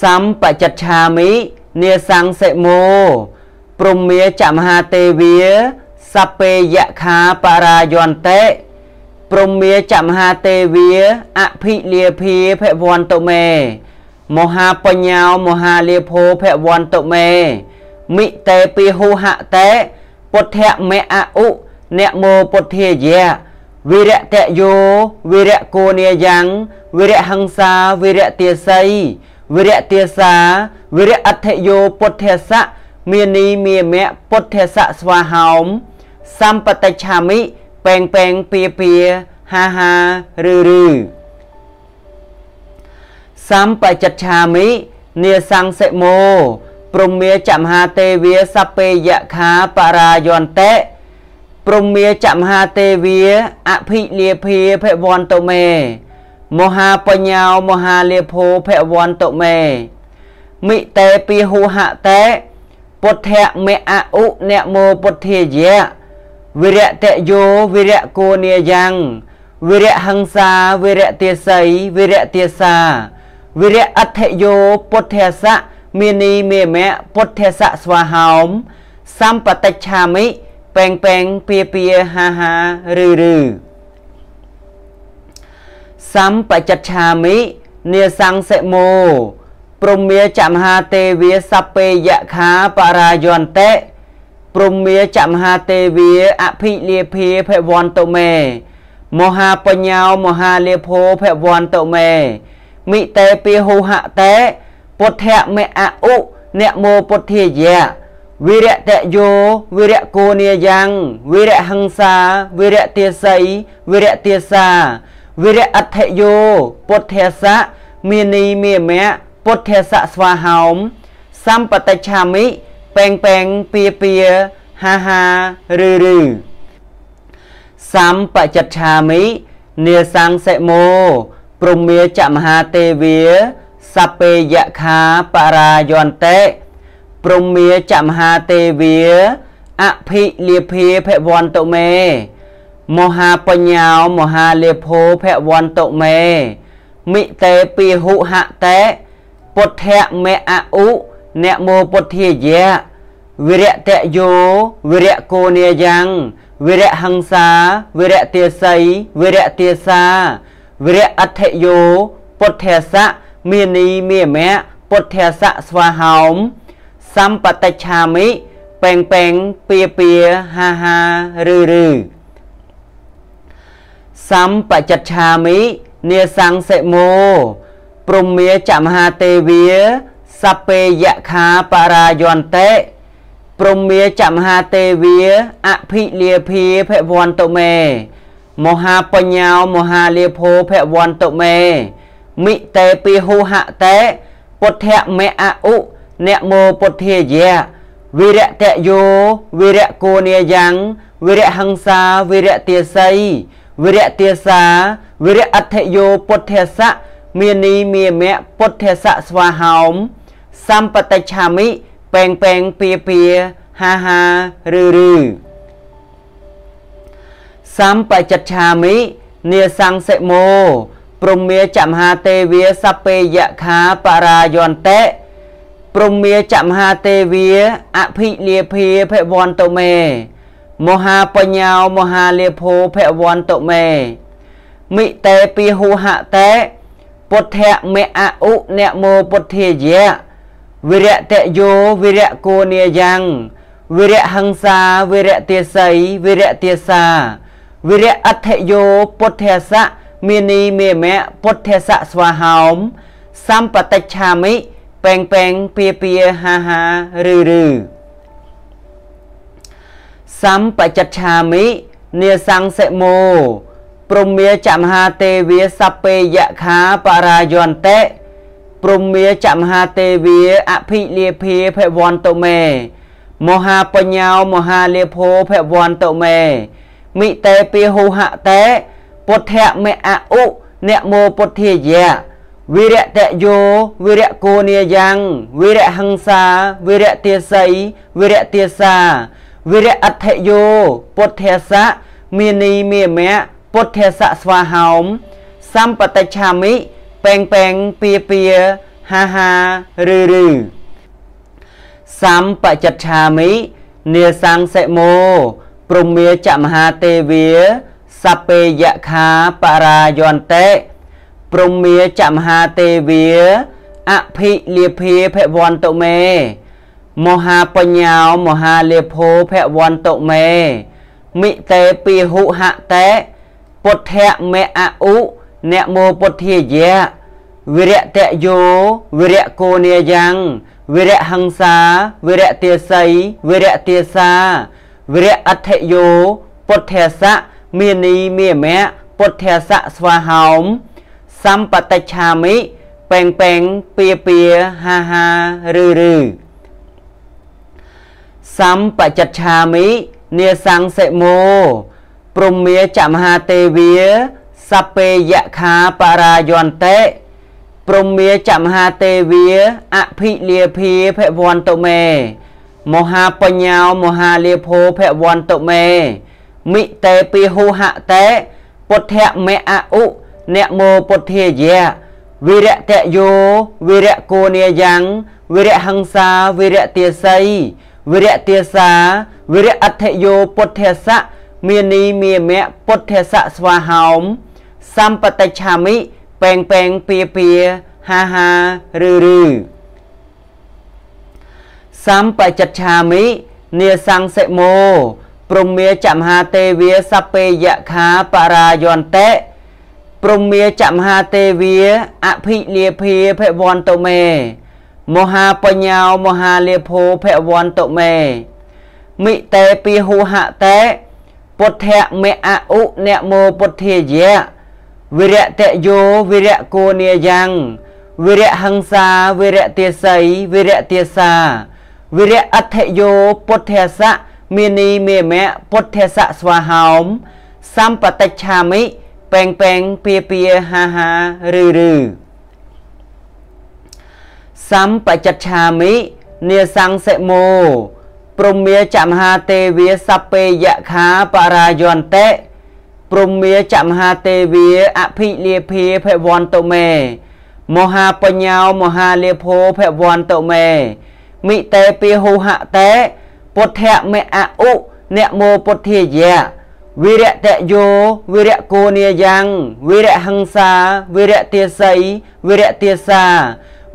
សម្បចច្ឆាមិនាសង្សិមោព្រមមាចមហាទេវាសពេយខាបរាយន្តិព្រមមាចមហាទេវាអភិលាភាភវន្តុមេមហាបញ្ញាមហាលាភោភវន្តុមេមិតេពីហុហតេពុទ្ធមេអឧ អ្នកមោពុទ្ធាយៈវិរតយោវិរកោនេយ៉ាងវិរហង្សាវិរទាស័យវិរទាសាវិរអដ្ឋយោពុទ្ធសៈមាននីមាមៈពុទ្ធសៈស្វាហោមសម្បតិឆាមិពេងពេងពៀពៀហាហាឬឬសម្បចច្ឆាមិនាសង្សិមោព្រមមាចមហាទេវាសពេយខាបរាយន្តិ ព្រមមាចមហាទេវាអភិលាភាភវន្តុមេ មហាបញ្ញាមហាលាភោភវន្តុមេមិតេពីហុហតេពុទ្ធៈមេអឧអ្នកមោពុទ្ធាយៈវិរតយោវិរកោនេយ៉ាងវិរហង្សាវិរទាស័យវិរទាសាវិរអដ្ឋយោពុទ្ធសៈមានីមេមៈពុទ្ធសៈស្វាហោមសម្បតិឆាមិ ពេងពេងពៀពៀហាហាឬឬសម្បចច្ឆាមិនាសង្សិមោព្រមមាចមហាទេវាសពេយខាបរាយន្តិព្រមមាចមហាទេវាអភិលាភាភវន្តុមេ មហាបញ្ញាមហាលាភោភវន្តុមេមិតេពីហុហតេពុទ្ធៈមេអឧអ្នកមោពុទ្ធាយៈ វិរតយោវិរកោនេយ៉ាងវិរហង្សាវិរទាស័យវិរទាសាវិរអដ្ឋយោពុទ្ធសៈមាននីមេមៈពុទ្ធសៈស្វាហោមសម្បតិឆាមិពេងពេងពៀពៀហាហាឬឬសម្បចច្ឆាមិនាសង្សិមោព្រមមាចមហាទេវាសពេយខាបរាយន្តិ ព្រមមាចមហាទេវាអភិលាភាភវន្តុមេ មហាបញ្ញាមហាលេភោភវន្តុមេមិតេពីហុហតេពុទ្ធៈមេអឧអ្នកមោពុទ្ធាយៈវិរតយោវិរកោនេយ៉ាងវិរហង្សាវិរទាស័យវិរទាសាវិរអដ្ឋយោពុទ្ធសៈមាននីមេមៈពុទ្ធសៈស្វាហោម សម្បតិឆាមិពេងពេងពៀពៀហាហាឬឬសម្បចច្ឆាមិនាសង្សិមោព្រមមាចមហាទេវាសពេយខាបរាយន្តិព្រមមាចមហាទេវាអភិលាភាភវន្តុមេមហាបញ្ញាមហាលាភោភវន្តុមេមិតេពីហុហតេពុទ្ធៈមេអឧ អ្នកមោពុទ្ធាយៈវិរតយោវិរកោនេយ៉ាងវិរហង្សាវិរទាស័យវិរទាសាវិរអដ្ឋយោពុទ្ធសៈមាននីមាមៈពុទ្ធសៈស្វាហោមសម្បតិឆាមិពេងពេងពៀពៀហាហាឬឬសម្បចច្ឆាមិនាសង្សិមោព្រមមាចមហាទេវាសពេយខាបរាយន្តិ ព្រមមាចមហាទេវាអភិលាភាភវន្តុមេ មហាបញ្ញាមហាលាភោភវន្តុមេមិតេពីហុហតេពុទ្ធៈមេអឧអ្នកមោពុទ្ធាយៈវិរតយោវិរកោនេយ៉ាងវិរហង្សាវិរទាស័យវិរទាសាវិរអដ្ឋយោពុទ្ធសៈមានីមេមៈពុទ្ធសៈស្វាហោមសម្បតិច្ឆាមិ ពេងពេងពៀពៀហាហាឬឬសម្បច្ចច្ឆាមិនេសង្សិមោព្រមមាចមហាទេវាសពេយខាបរាយន្តិព្រមមាចមហាទេវាអភិលាភាភវន្តមេ មហាបញ្ញាមហាលាភោភវន្តមេមិតេពីហុហតេពុទ្ធៈមេអឧអ្នកមោពុទ្ធាយៈ វិរតយោវិរកោនិយ៉ាងវិរហង្សាវិរទាស័យវិរទាសាវិរអដ្ឋយោពុទ្ធសៈមានីមេមៈពុទ្ធសៈស្វាហោមសម្បតិច្ឆាមិពេងពេងពៀពៀហាហាឬឬសម្បច្ចច្ឆាមិនេសង្សិមោព្រមមាចមហាទេវាសពេយខាបរាយន្តិ ព្រមមាចមហាទេវាអភិលាភាភវន្តមេ មហាបញ្ញាមហាលេភោភវន្តមេមិតេពីហុហតេពុទ្ធៈមេអឧអ្នកមោពុទ្ធាយៈវិរតយោវិរកោនិយ៉ាងវិរហង្សាវិរទាស័យវិរទាសាវិរអដ្ឋយោពុទ្ធសៈមានីមេមៈពុទ្ធសៈស្វាហោម សម្បតិច្ឆាមិពេងពេងពៀពៀហាហាឬឬសម្បច្ចច្ឆាមិនេសង្សិមោព្រមមាចមហាទេវាសពេយខាបរាយន្តិព្រមមាចមហាទេវាអភិលាភាភវន្តមេមហាបញ្ញាមហាលាភោភវន្តមេមិតេពីហុហតេពុទ្ធៈមេអឧ អ្នកមោពុទ្ធាយៈវិរតយោវិរកោនិយ៉ាងវិរហង្សាវិរទាស័យវិរទាសាវិរអដ្ឋយោពុទ្ធសៈមានីមាមៈពុទ្ធសៈស្វាហោមសម្បតិច្ឆាមិពេងពេងពៀពៀហាហាឬឬសម្បច្ចច្ឆាមិនេសង្សិមោព្រមមាចមហាទេវាសពេយខាបរាយន្តិ ព្រមមាចមហាទេវាអភិលាភាភវន្តមេ មហាបញ្ញាមហាលាភោភវន្តមេមិតេពីហុហតេពុទ្ធៈមេអឧអ្នកមោពុទ្ធាយៈវិរតយោវិរកោនិយ៉ាងវិរហង្សាវិរទាស័យវិរទាសាវិរអដ្ឋយោពុទ្ធសៈមានីមេមៈពុទ្ធសៈស្វាហោមសម្បតិច្ឆាមិ ពេងពេងពៀពៀហាហាឬឬសម្បច្ចច្ឆាមិនេសង្សិមោព្រមមាចមហាទេវាសពេយខាបរាយន្តិព្រមមាចមហាទេវាអភិលាភាភវន្តមេ មហាបញ្ញាមហាលាភោភវន្តមេមិតេពីហុហតេពុទ្ធៈមេអឧអ្នកមោពុទ្ធាយៈ វិរតយោវិរកោនិយ៉ាងវិរហង្សាវិរទាស័យវិរទាសា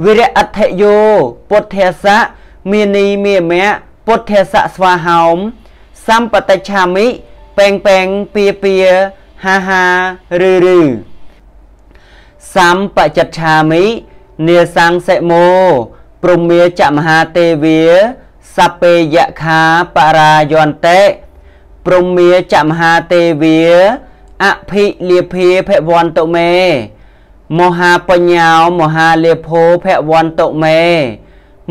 វិរអដ្ឋយោពុទ្ធសៈមានីមេមៈពុទ្ធសៈស្វាហោមសម្បតិច្ឆាមិពេងពេងពៀពៀហាហាឬឬសម្បច្ចច្ឆាមិនេសង្សិមោព្រមមាចមហាទេវាសពេយខាបរាយន្តិ ព្រមមាចមហាទេវាអភិលាភាភវន្តមេ មហាបញ្ញាមហាលេភោភវន្តមេ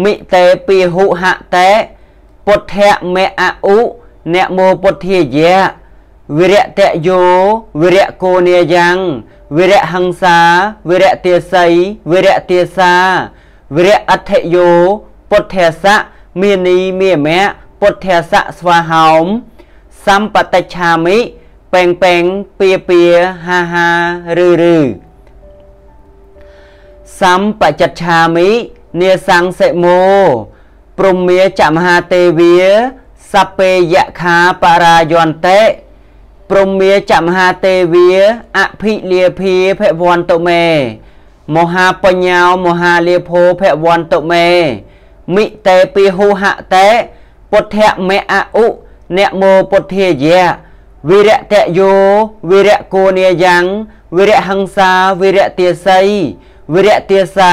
មិតេពីហុហតេពុទ្ធៈមេអឧអ្នកមោពុទ្ធាយៈវិរតយោវិរកោនិយ៉ាងវិរហង្សាវិរទាស័យវិរទាសាវិរអដ្ឋយោពុទ្ធសៈមានីមេមៈពុទ្ធសៈស្វាហោម សម្បតិច្ឆាមិពេងពេងពៀពៀហាហាឬឬសម្បច្ចច្ឆាមិនេសង្សិមោព្រមមាចមហាទេវាសពេយខាបរាយន្តិព្រមមាចមហាទេវាអភិលាភាភវន្តមេមហាបញ្ញាមហាលាភោភវន្តមេមិតេពីហុហតេពុទ្ធៈមេអឧ អ្នកមោពុទ្ធាយៈវិរតយោវិរកោនិយ៉ាងវិរហង្សាវិរទាស័យវិរទាសា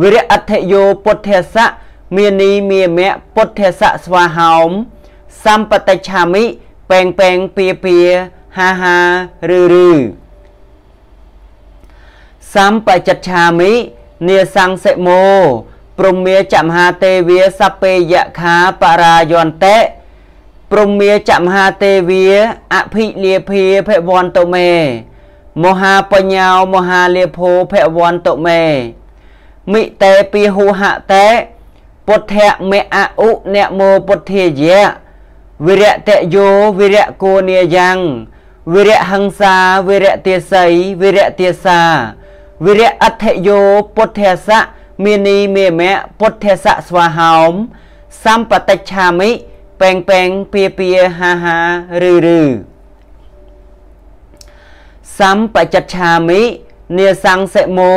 វិរអដ្ឋយោពុទ្ធស័កមាននីមាមៈពុទ្ធស័កស្វាហោមសម្បតិឆាមិពេងពេងពៀពៀហាហាឬឬសម្បច្ចឆាមិនាសង្សិមោព្រមមាចមហាទេវាសពេយខាបរាយន្តិ ព្រមមាចមហាទេវាអភិលាភាភវន្តមេ មហាបញ្ញាមហាលាភោភវន្តមេមិតេពីហុហតេពុទ្ធៈមេអឧនមោពុទ្ធាយៈវិរតយោវិរកោនិយ៉ាងវិរហង្សាវិរទាស័យវិរទាសាវិរអដ្ឋយោពុទ្ធស័កមាននីមេមៈពុទ្ធស័កស្វាហោមសម្បតិច្ឆាមិ ពេងពេងពៀពៀហាហាឬឬសម្បច្ចឆាមិនាសង្សិមោ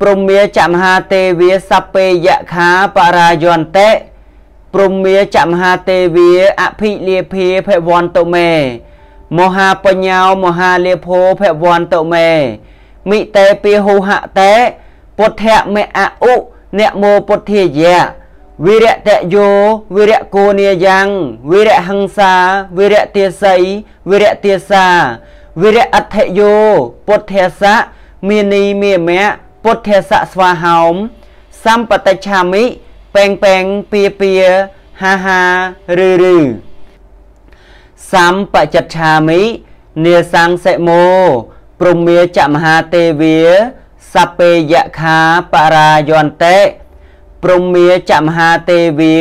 ព្រមមាចមហាទេវាសពេយខាបរាយន្តិព្រមមាចមហាទេវាអភិលាភាភវន្តមេ មហាបញ្ញាមហាលាភោភវន្តមេមិតេពីហុហតេពុទ្ធៈមេអឧអ្នកមោពុទ្ធាយៈ វិរតយោវិរកោនិយ៉ាងវិរហង្សាវិរទាស័យវិរទាសាវិរអដ្ឋយោពុទ្ធសៈមាននីមេមៈពុទ្ធសៈស្វាហោមសម្បតិឆាមិពេងពេងពៀពៀហាហាឬឬសម្បច្ចឆាមិនាសង្សិមោព្រមមាចមហាទេវាសពេយខាបរាយន្តិ ព្រមមាចមហាទេវា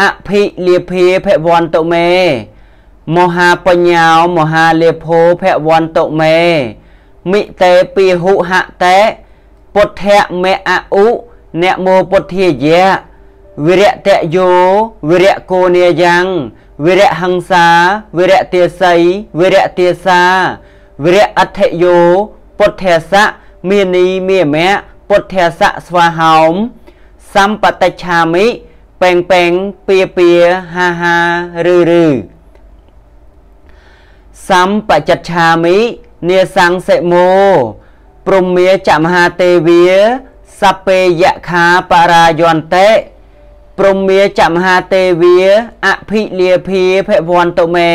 អភិលាភាភវន្តមេមហាបញ្ញាមហាលេភោភវន្តមេមិតេពីហុហតេពុទ្ធៈមេអឧអ្នកមោពុទ្ធាយៈវិរតយោវិរកោនិយ៉ាងវិរហង្សាវិរទាស័យវិរទាសាវិរអដ្ឋយោពុទ្ធស័កមាននីមេមៈពុទ្ធស័កស្វាហោម សម្បតិឆាមិពេងពេងពៀពៀហាហាឬឬសម្បច្ចឆាមិនាសង្សិមោព្រមមាចមហាទេវាសពេយខាបរាយន្តិព្រមមាចមហាទេវាអភិលាភាភវន្តមេ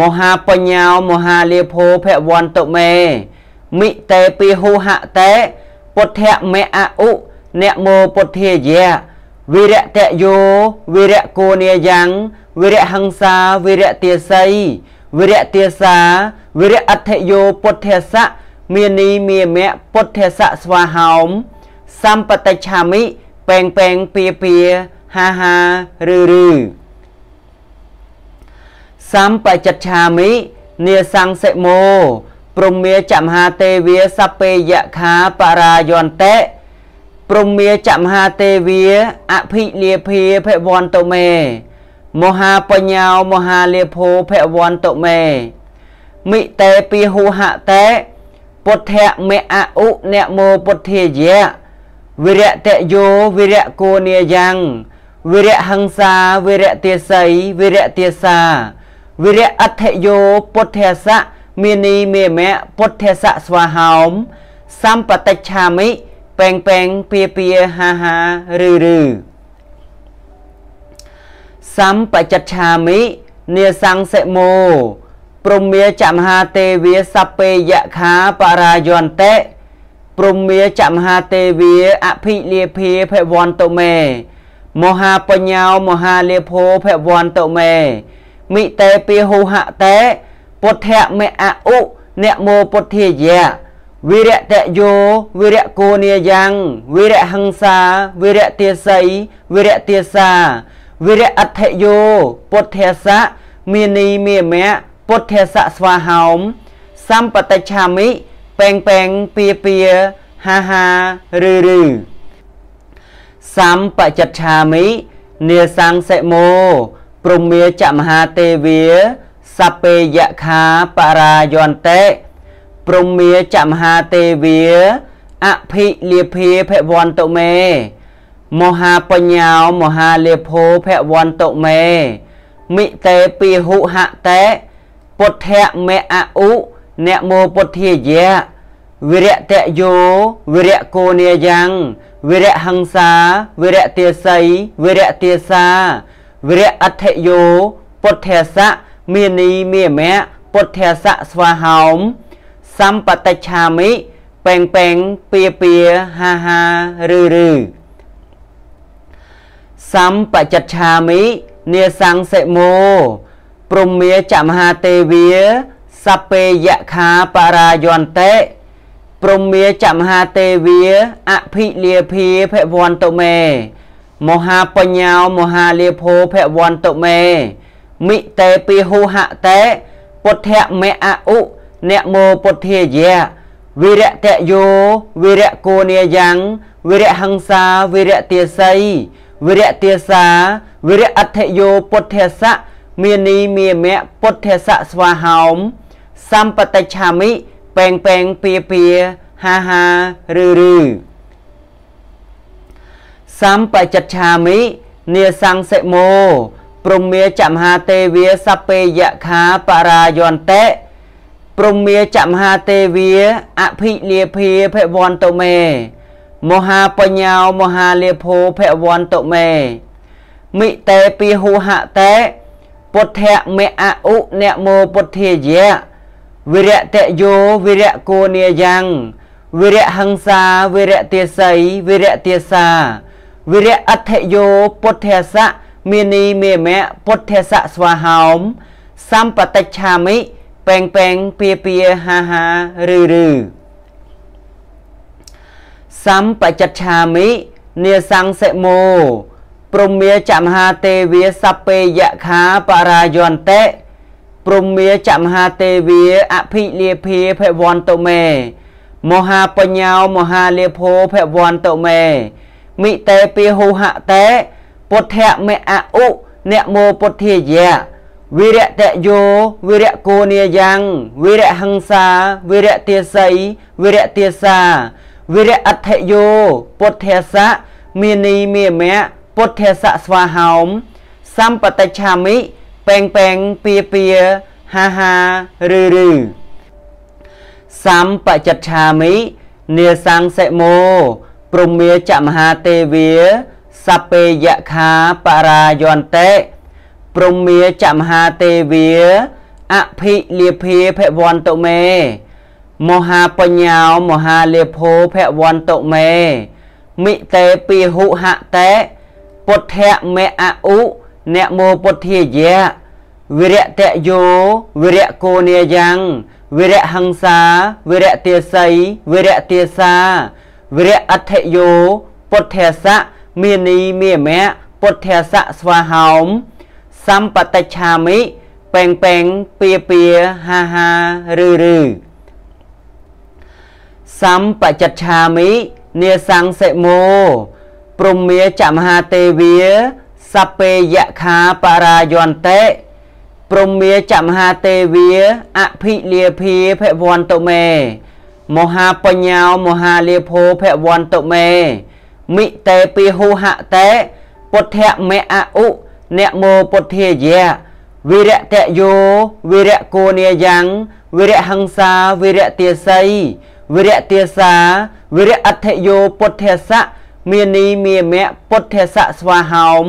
មហាបញ្ញាមហាលាភោភវន្តមេមិតេពីហុហតេពុទ្ធៈមេអឧ អ្នកមោពុទ្ធាយៈវិរតយោវិរកោនិយ៉ាងវិរហង្សាវិរទាស័យវិរទាសាវិរអដ្ឋយោពុទ្ធស័កមាននីមាមៈពុទ្ធស័កស្វាហោមសម្បតិឆាមិពេងពេងពៀពៀហាហាឬឬសម្បច្ចឆាមិនាសង្សិមោព្រមមាចមហាទេវាសពេយខាបរាយន្តិ ព្រមមាចមហាទេវាអភិលាភាភវន្តមេ មហាបញ្ញាមហាលាភោភវន្តមេមិតេពីហុហតេពុទ្ធៈមេអឧអ្នកមោពុទ្ធាយៈវិរតយោវិរកោនិយ៉ាងវិរហង្សាវិរទាស័យវិរទាសាវិរអដ្ឋយោពុទ្ធស័កមាននីមេមៈពុទ្ធស័កស្វាហោមសម្បតិច្ឆាមិ ពេងពេងពៀពៀហាហាឬឬសម្បច្ចឆាមិនាសង្សិមោព្រមមាចមហាទេវាសពេយខាបរាយន្តិព្រមមាចមហាទេវាអភិលាភាភវន្តមេមហាបញ្ញាមហាលាភោភវន្តមេមិតេពីហុហតេពុទ្ធៈមេអឧអ្នកមោពុទ្ធាយៈ វិរតយោវិរកោនិយ៉ាងវិរហង្សាវិរទាស័យវិរទាសាវិរអដ្ឋយោពុទ្ធស័កមាននីមេមៈពុទ្ធស័កស្វាហោមសម្បតិឆាមិពេងពេងពៀពៀហាហាឬឬសម្បច្ចឆាមិនាសង្សិមោព្រមមាចមហាទេវាសពេយខាបរាយន្តិ ព្រមមាចមហាទេវាអភិលាភាភវន្តមេ មហាបញ្ញាមហាលាភោភវន្តមេមិតេពីហុហតេពុទ្ធៈមេអឧអ្នកមោពុទ្ធាយៈវិរៈតយោវិរៈកោនេយ៉ាងវិរៈហង្សាវិរៈទាស័យវិរៈទាសាវិរៈអដ្ឋយោពុទ្ធៈសៈមេនីមេមៈពុទ្ធៈសៈស្វាហោម សម្បតិច្ឆាមិពេងពេងពៀពៀហាហាឬឬសម្បច្ចច្ឆាមិនេសង្សិមោព្រមមាចមហាទេវាសពេយខាបរាយន្តិព្រមមាចមហាទេវាអភិលាភាភវន្តុមេ មហាបញ្ញាមហាលាភោភវន្តុមេមិតេពីហុហតេពុទ្ធមេអឧ អ្នកមោពុទ្ធាយៈវិរតយោវិរៈគោនេយ៉ាងវិរៈហង្សាវិរៈទាស័យវិរៈទាសាវិរៈអដ្ឋយោពុទ្ធសៈមាននីមាមៈពុទ្ធសៈស្វាហោមសម្បតិច្ឆាមិពេងពេងពៀពៀហាហាឬឬសម្បច្ចច្ឆាមិនេសង្សិមោព្រមមាចមហាទេវាសពេយខាបរាយន្តិ ព្រមមាចមហាទេវាអភិលាភាភវន្តុមេ មហាបញ្ញាមហាលាភោភវន្តុមេមិតេពីហុហតេពុទ្ធៈមេអឧអ្នកមោពុទ្ធាយៈវិរតយោវិរៈគោនេយ៉ាងវិរៈហង្សាវិរៈទាស័យវិរៈទាសាវិរៈអដ្ឋយោពុទ្ធសៈមាននីមេមៈពុទ្ធសៈស្វាហោមសម្បតិច្ឆាមិ ពេងពេងពៀពៀហាហាឬឬសម្បច្ចច្ឆាមិនេសង្សិមោព្រមមាចមហាទេវាសពេយខាបរាយន្តិព្រមមាចមហាទេវាអភិលាភាភវន្តុមេមហាបញ្ញាមហាលាភោភវន្តុមេមិតេពីហុហតេពុទ្ធៈមេអឧអ្នកមោពុទ្ធាយៈ វិរតយោវិរៈគោនេយ៉ាងវិរៈហង្សាវិរៈទាស័យវិរៈទាសាវិរៈអដ្ឋយោពុទ្ធសៈមាននីមេមៈពុទ្ធសៈស្វាហោមសម្បតិច្ឆាមិពេងពេងពៀពៀហាហាឬឬសម្បច្ចច្ឆាមិនេសង្សិមោព្រមមាចមហាទេវាសពេយខាបរាយន្តិ ព្រមមាចមហាទេវាអភិលាភាភវន្តុមេ មហាបញ្ញាមហាលាភោភវន្តុមេមិតេពីហុហតេពុទ្ធៈមេអឧអ្នកមោពុទ្ធាយៈវិរតយោវិរៈគោនេយ៉ាងវិរៈហង្សាវិរៈទាស័យវិរៈទាសាវិរៈអដ្ឋយោពុទ្ធសៈមាននីមេមៈពុទ្ធសៈស្វាហោម សម្បតិច្ឆាមិពេងពេងពៀពៀហាហាឬឬសម្បច្ចច្ឆាមិនេសង្សិមោព្រមមាចមហាទេវាសពេយខាបរាយន្តិព្រមមាចមហាទេវាអភិលាភាភវន្តុមេមហាបញ្ញាមហាលាភោភវន្តុមេមិតេពីហុហតេពុទ្ធៈមេអឧ អ្នកមោពុទ្ធាយៈវិរតយោវិរៈគោនេយ៉ាងវិរៈហង្សាវិរៈទាស័យវិរៈទាសាវិរៈអដ្ឋយោពុទ្ធសៈមាននីមាមៈពុទ្ធសៈស្វាហោម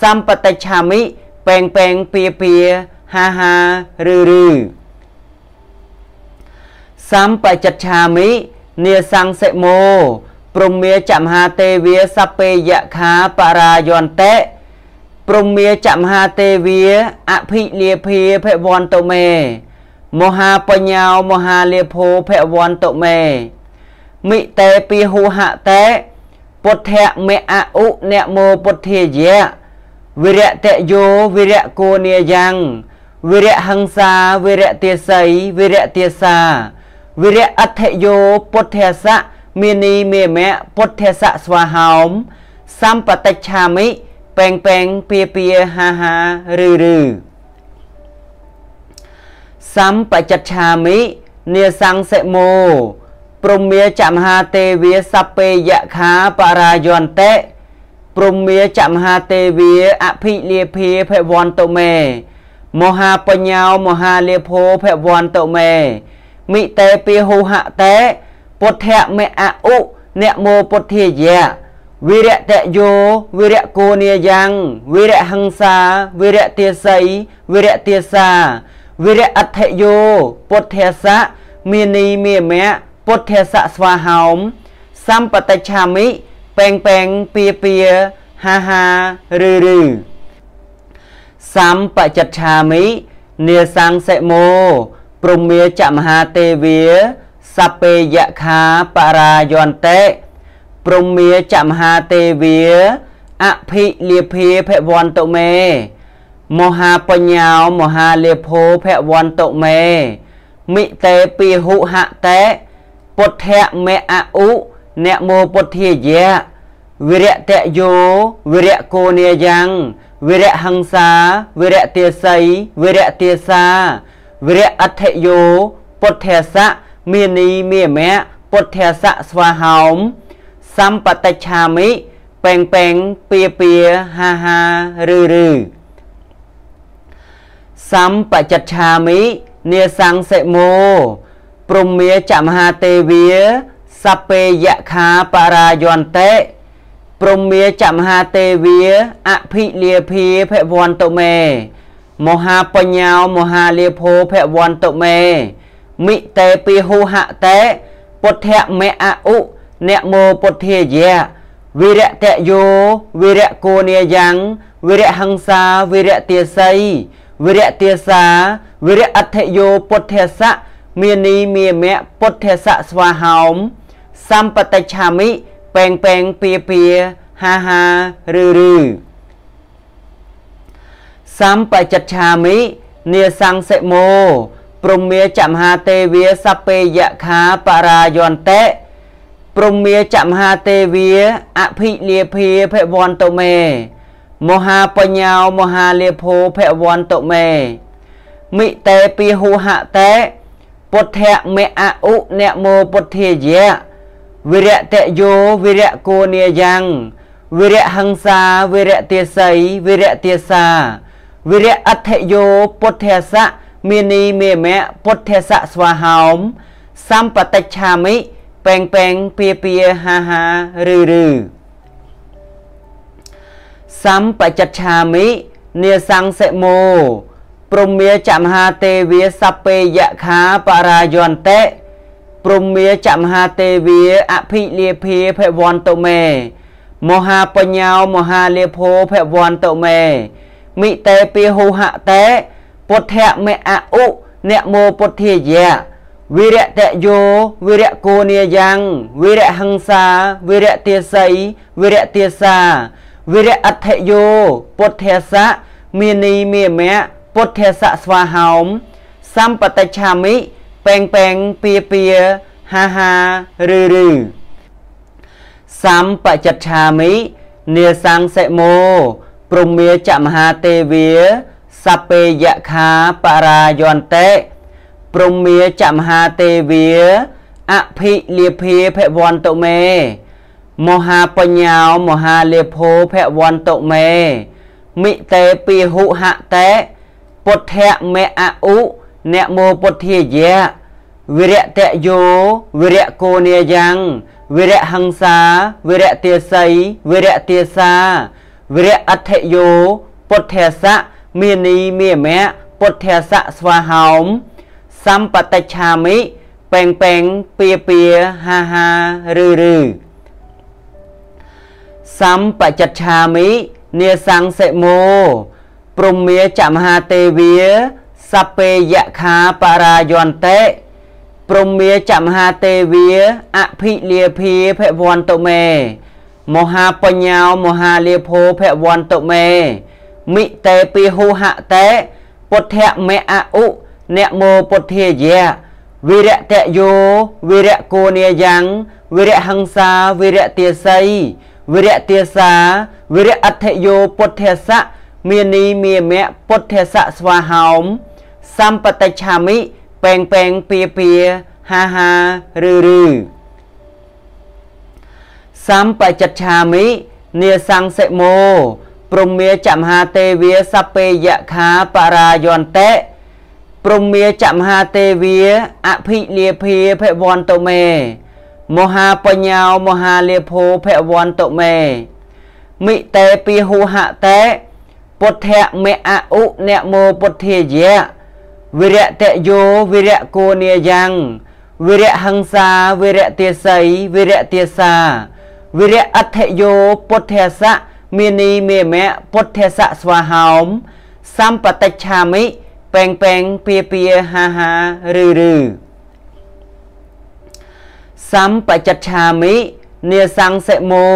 សម្បតិច្ឆាមិពេងពេងពៀពៀហាហាឬឬសម្បច្ចច្ឆាមិនេសង្សិមោព្រមមាចមហាទេវាសពេយខាបរាយន្តិ ព្រមមាចមហាទេវាអភិលាភាភវន្តុមេមហាបញ្ញាមហាលាភោភវន្តុមេមិតេពីហុហតេពុទ្ធៈមេអឧអ្នកមោពុទ្ធាយៈវិរតយោវិរៈគោនេយ៉ាងវិរៈហង្សាវិរៈទាស័យវិរៈទាសាវិរៈអដ្ឋយោពុទ្ធសៈមាននីមេមៈពុទ្ធសៈស្វាហោមសម្បតិច្ឆាមិ ពេងពេងពៀពៀហាហាឬឬសម្បច្ចច្ឆាមិនេសង្សិមោព្រមមាចមហាទេវាសពេយខាបរាយន្តិព្រមមាចមហាទេវាអភិលាភាភវន្តុមេមមហាបញ្ញាមហាលេភោភវន្តមេមិតេពីហុហតេពុទ្ធៈមេអឧអ្នកមោពុទ្ធាយៈ វិរតយោវិរកោនិយ៉ាងវិរហង្សាវិរទាស័យវិរទាសាវិរអដ្ឋយោពុទ្ធៈសៈមេនីមេមៈពុទ្ធៈសៈស្វាហោមសម្បតច្ឆាមិពេងពេងពៀពៀហាហាឬឬសម្បចច្ឆាមិនេសង្សិមោព្រមមេចមហាទេវាសពេយខាបរាយន្តិ ព្រមមេចមហាទេវាអភិលាភាភវន្តមេ មហាបញ្ញាមហាលេភោភវន្តមេមិតេពីហុហតេពុទ្ធៈមេអឧអ្នកមោពុទ្ធាយៈវិរតយោវិរកោនិយ៉ាងវិរហង្សាវិរទាស័យវិរទាសាវិរអដ្ឋយោពុទ្ធៈសៈមេនីមេមៈពុទ្ធៈសៈស្វាហោម សម្បតិច្ឆាមិពេងពេងពៀពៀហាហាឬឬសម្បចច្ឆាមិនេសង្សិមោព្រមមេចមហាទេវាសពេយខាបរាយន្តិព្រមមេចមហាទេវាអភិលាភាភវន្តមេមហាបញ្ញាមហាលាភោភវន្តមេមិតេពីហុហតេពុទ្ធៈមេអឧ អ្នកមោពុទ្ធាយៈវិរតយោវិរកោនិយ៉ាងវិរហង្សាវិរទាស័យវិរទាសាវិរអដ្ឋយោពុទ្ធសៈមាននីមាមៈពុទ្ធសៈស្វាហោមសម្បតិច្ឆាមិពេងពេងពៀពៀហាហាឬឬសម្បច្ចច្ឆាមិនេសង្សិមោព្រមមេចមហាទេវាសពេយខាបរាយន្តិ ព្រមមេចមហាទេវាអភិលាភាភវន្តមេ មហាបញ្ញាមហាលេភោភវន្តមេមិតេពីហុហតេពុទ្ធៈមេអឧអ្នកមោពុទ្ធាយៈវិរតយោវិរកោនិយ៉ាងវិរហង្សាវិរទាស័យវិរទាសាវិរអដ្ឋយោពុទ្ធសៈមេនីមេមៈពុទ្ធសៈស្វាហោមសម្បតិច្ឆាមិ ពេងពេងពៀពៀហាហាឬឬសម្បច្ចច្ឆាមិនេសង្សិមោព្រមមេចមហាទេវាសពេយខាបរាយន្តិព្រមមេចមហាទេវាអភិលាភាភវន្តមេ មហាបញ្ញាមហាលេភោភវន្តមេមិតេពីហុហតេពុទ្ធៈមេអឧអ្នកមោពុទ្ធាយៈ វិរតយោវិរកោនិយ៉ាងវិរហង្សាវិរទាស័យវិរទាសាវិរអដ្ឋយោពុទ្ធសៈមេនីមេមៈពុទ្ធសៈស្វាហោមសម្បតិច្ឆាមិពេងពេងពៀពៀហាហាឬឬសម្បច្ចច្ឆាមិនេសង្សិមោព្រមមេចមហាទេវាសពេយខាបរាយន្តិ ព្រមមេចមហាទេវាអភិលាភាភវន្តមេ មហាបញ្ញាមហាលេភោភវន្តមេមិតេពីហុហតេពុទ្ធៈមេអឧអ្នកមោពុទ្ធាយៈវិរតយោវិរកោនិយ៉ាងវិរហង្សាវិរទាស័យវិរទាសាវិរអដ្ឋយោពុទ្ធសៈមេនីមេមៈពុទ្ធសៈស្វាហោម សម្បតិច្ឆាមិពេងពេងពៀពៀហាហាឬឬសម្បច្ចច្ឆាមិនេសង្សិមោព្រមមេចមហាទេវាសពេយខាបរាយន្តិព្រមមេចមហាទេវាអភិលាភាភវន្តមេមហាបញ្ញាមហាលាភោភវន្តមេមិតេពីហុហតេពុទ្ធៈមេអឧ អ្នកមោពុទ្ធាយៈវិរតយោវិរកោនិយ៉ាងវិរហង្សាវិរទាស័យវិរទាសាវិរអដ្ឋយោពុទ្ធសៈមេនីមេមៈពុទ្ធសៈស្វាហោមសម្បតិច្ឆាមិពេងពេងពៀពៀហាហាឬឬសម្បច្ចច្ឆាមិនេសង្សិមោព្រំមាចមហាទេវាសពេយខាបរាយន្តិ ព្រំមាចមហាទេវាអភិលាភាភវន្តមេ មហាបញ្ញាមហាលាភោភវន្តមេមិតេពីហុហតេពុទ្ធៈមេអឧនមោពុទ្ធាយៈវិរតយោវិរកោនិយ៉ាងវិរៈហង្សាវិរៈទេស័យវិរៈទេសាវិរៈអដ្ឋយោពុទ្ធសៈមេនីមេមៈពុទ្ធសៈស្វាហោមសម្បតិច្ឆាមិ ពេងពេងពៀពៀហាហាឬឬសម្បច្ចឆាមិនេសង្សិមោ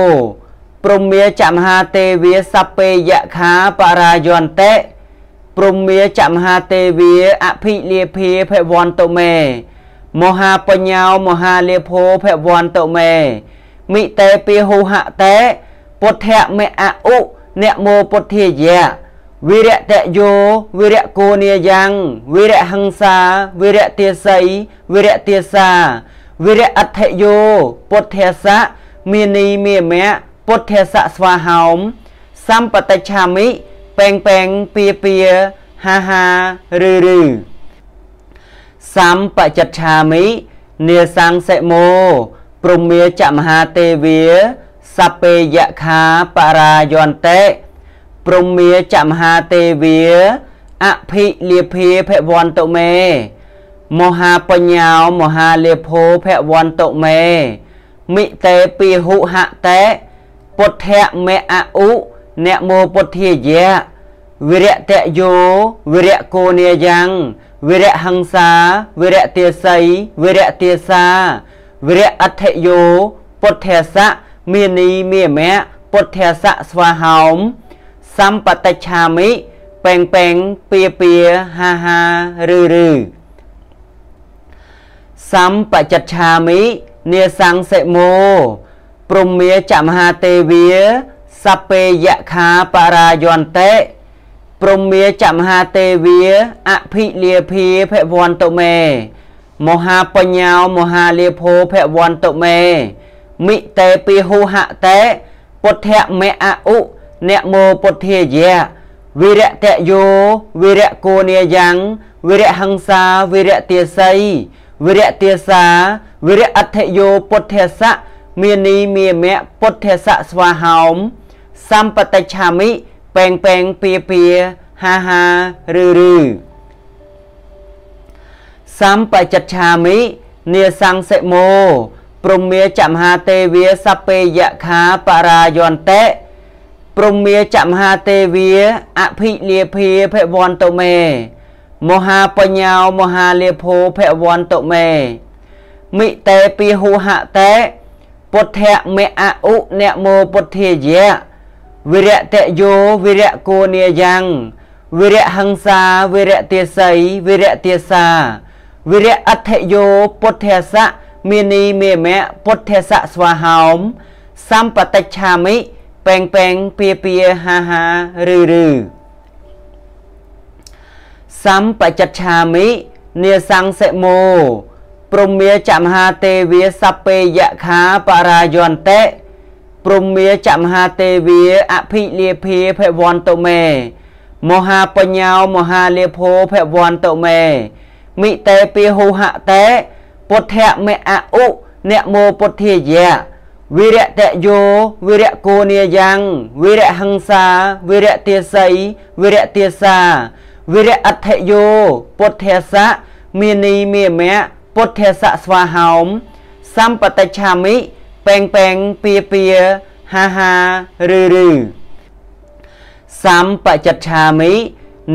ព្រមមាចមហាទេវាសពេយខាបរាយន្តិព្រមមាចមហាទេវាអភិលាភាភវន្តមេមហាបញ្ញាមហាលាភោភវន្តមេមិតេពីហុហតេពុទ្ធៈមេអឧអ្នកមោពុទ្ធាយៈ វិរតយោវិរកោនិយ៉ាងវិរហង្សាវិរទេស័យវិរទេសាវិរអដ្ឋយោពុទ្ធសៈមេនីមេមៈពុទ្ធសៈស្វាហោមសម្បតិច្ឆាមិពេងពេងពៀពៀហាហាឬឬសម្បច្ចច្ឆាមិនេសង្សិមោព្រមមាចមហាទេវាសពេយខាបរាយន្តិ ព្រមមាចមហាទេវាអភិលាភាភវន្តមេ មហាបញ្ញាមហាលេភោភវន្តមេមិតេពីហុហតេពុទ្ធៈមេអឧអ្នកមោពុទ្ធាយៈវិរតយោវិរកោនិយ៉ាងវិរហង្សាវិរទេស័យវិរទេសាវិរអដ្ឋយោពុទ្ធសៈមេនីមេមៈពុទ្ធសៈស្វាហោម សម្បតិច្ឆាមិពេងពេងពៀពៀហាហាឬឬសម្បច្ចច្ឆាមិនេសង្សិមោព្រមមាចមហាទេវាសពេយខាបរាយន្តិព្រមមាចមហាទេវាអភិលាភាភវន្តមេមហាបញ្ញាមហាលាភោភវន្តមេមិតេពីហុហតេពុទ្ធៈមេអឧ អ្នកមោពុទ្ធាយៈវិរតយោវិរកោនិយ៉ាងវិរហង្សាវិរទេស័យវិរទាសាវិរអដ្ឋយោពុទ្ធសៈមានីមាមៈពុទ្ធសៈស្វាហោមសម្បតិច្ឆាមិពេងពេងពៀពៀហាហាឬឬសម្បច្ចច្ឆាមិនេសង្សិមោព្រមមាចមហាទេវាសពេយខាបរាយន្តិ ព្រមមាចមហាទេវាអភិលាភាភវន្តមេ មហាបញ្ញាមហាលាភោភវន្តមេមិតេពីហុហតេពុទ្ធៈមេអឧអ្នកមោពុទ្ធាយៈវិរតយោវិរកោនិយ៉ាងវិរហង្សាវិរទេស័យវិរទេសាវិរអដ្ឋយោពុទ្ធសៈមេនីមេមៈពុទ្ធសៈស្វាហោមសម្បតិច្ឆាមិ ពេងពេងពៀពៀហាហាឬឬសម្បច្ចច្ឆាមិនេសង្សិមោព្រមមាចមហាទេវាសពេយខាបរាយន្តិព្រមមាចមហាទេវាអភិលាភាភវន្តមេ មហាបញ្ញាមហាលាភោភវន្តមេមិតេពីហុហតេពុទ្ធៈមេអឧអ្នកមោពុទ្ធាយៈ វិរតយោវិរកោនិយ៉ាងវិរហង្សាវិរទេស័យវិរទេសាវិរអដ្ឋយោពុទ្ធសៈមេនីមេមៈពុទ្ធសៈស្វាហោមសម្បតិច្ឆាមិពេងពេងពៀពៀហាហាឬឬសម្បច្ចច្ឆាមិ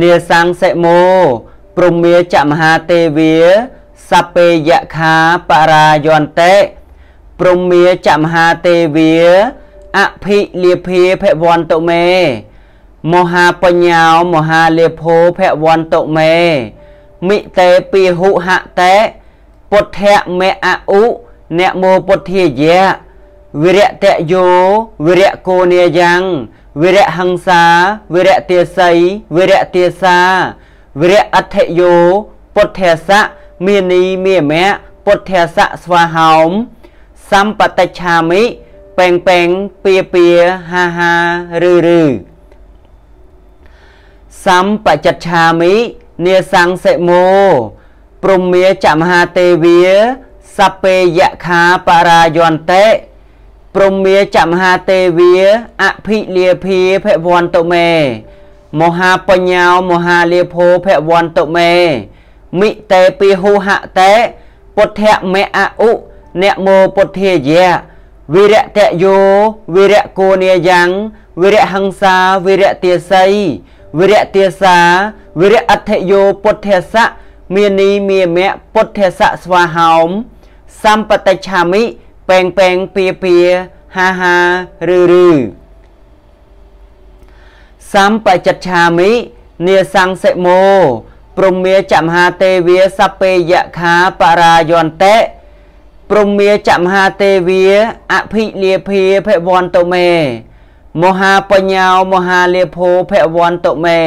នេសង្សិមោព្រមមាចមហាទេវាសពេយខាបរាយន្តិ ព្រមមាចមហាទេវាអភិលាភាភវន្តមេមហាបញ្ញាមហាលាភោភវន្តមេមិតេពីហុហតេពុទ្ធៈមេអឧអ្នកមោពុទ្ធាយៈវិរតយោវិរកោនិយ៉ាងវិរហង្សាវិរទេស័យវិរទេសាវិរអដ្ឋយោពុទ្ធសៈមេនីមេមៈពុទ្ធសៈស្វាហោម សម្បតិច្ឆាមិពេងពេងពៀពៀហាហាឬឬសម្បច្ចច្ឆាមិនាសង្សិមោព្រមមាចមហាទេវាសពេយខាបរាយន្តិព្រមមាចមហាទេវាអភិលាភាភវន្តុមេមហាបញ្ញាមហាលាភោភវន្តុមេមិតេពីហុហតេពុទ្ធមេអឧ អ្នកមោពុទ្ធាយៈវិរតយោវិរកោនិយ៉ាងវិរហង្សាវិរទាស័យវិរទាសាវិរអដ្ឋយោពុទ្ធសៈមាននីមាមៈពុទ្ធសៈស្វាហោមសម្បតិឆាមិពេងពេងពៀពៀហាហាឬឬសម្បច្ចឆាមិនាសង្សិមោព្រមមាចមហាទេវាសពេយខាបរាយន្តិ ព្រមមាចមហាទេវាអភិលាភាភវន្តុមេ មហាបញ្ញាមហាលាភោភវន្តុមេ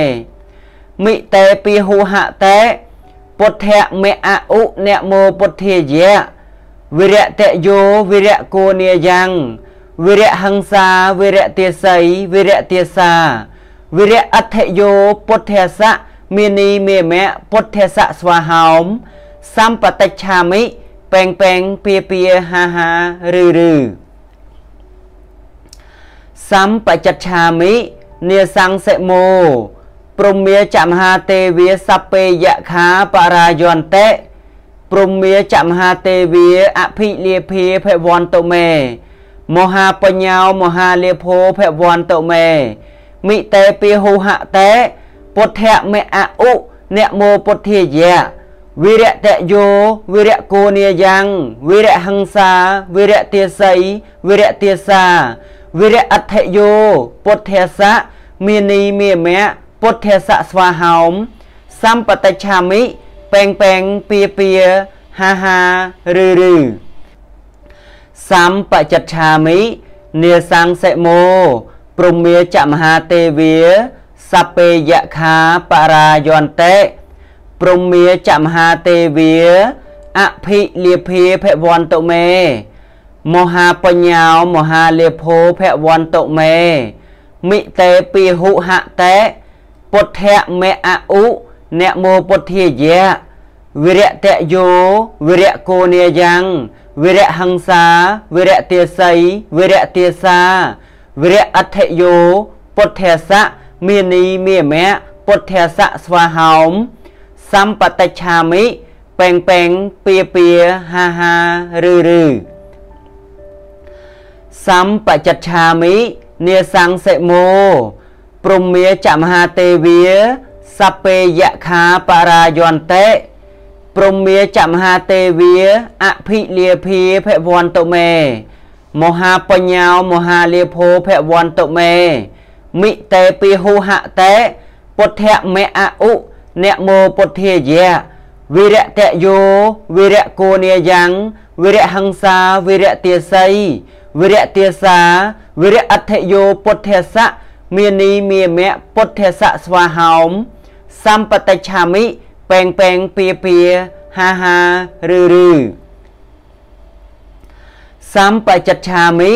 មិតេពីហុហតេពុទ្ធៈមេអឧអ្នកមោពុទ្ធាយៈវិរតយោវិរកោនិយ៉ាងវិរហង្សាវិរទាស័យវិរទាសាវិរអដ្ឋយោពុទ្ធសៈមាននីមេមៈពុទ្ធសៈស្វាហោមសម្បតិឆាមិ ពេងពេងពៀពៀហាហាឬឬសម្បច្ចឆាមិនាសង្សិមោព្រមមាចមហាទេវាសពេយខាបរាយន្តិព្រមមាចមហាទេវាអភិលាភាភវន្តុមេមហាបញ្ញាមហាលាភោភវន្តុមេមិតេពីហុហតេពុទ្ធមេអឧអ្នកមោពុទ្ធាយៈ វិរតយោវិរកោនិយ៉ាងវិរហង្សាវិរទាស័យវិរទាសាវិរអដ្ឋយោពុទ្ធសៈមាននីមេមៈពុទ្ធសៈស្វាហោមសម្បតិឆាមិពេងពេងពៀពៀហាហាឬឬសម្បច្ចឆាមិនាសង្សិមោព្រមមាចមហាទេវាសពេយខាបរាយន្តិ ព្រមមាចមហាទេវាអភិលាភាភវន្តុមេ មហាបញ្ញាមហាលាភោភវន្តុមេមិតេពីហុហតេពុទ្ធមេអឧអ្នកមោពុទ្ធាយៈវិរតយោវិរកោនិយ៉ាងវិរហង្សាវិរទាស័យវិរទាសាវិរអដ្ឋយោពុទ្ធសៈមាននីមេមៈពុទ្ធសៈស្វាហោម សម្បតិឆាមិពេងពេងពៀពៀហាហាឬឬសម្បច្ចឆាមិនាសង្សិមោព្រមមាចមហាទេវាសពេយខាបរាយន្តិព្រមមាចមហាទេវាអភិលាភាភវន្តុមេមហាបញ្ញាមហាលាភោភវន្តុមេមិតេពីហុហតេពុទ្ធមេអឧ អ្នកមោពុទ្ធាយៈវិរតយោវិរកោនិយ៉ាងវិរហង្សាវិរទាស័យវិរទាសាវិរអដ្ឋយោពុទ្ធសៈមាននីមាមៈពុទ្ធសៈស្វាហោមសម្បតិឆាមិពេងពេងពៀពៀហាហាឬឬសម្បច្ចឆាមិ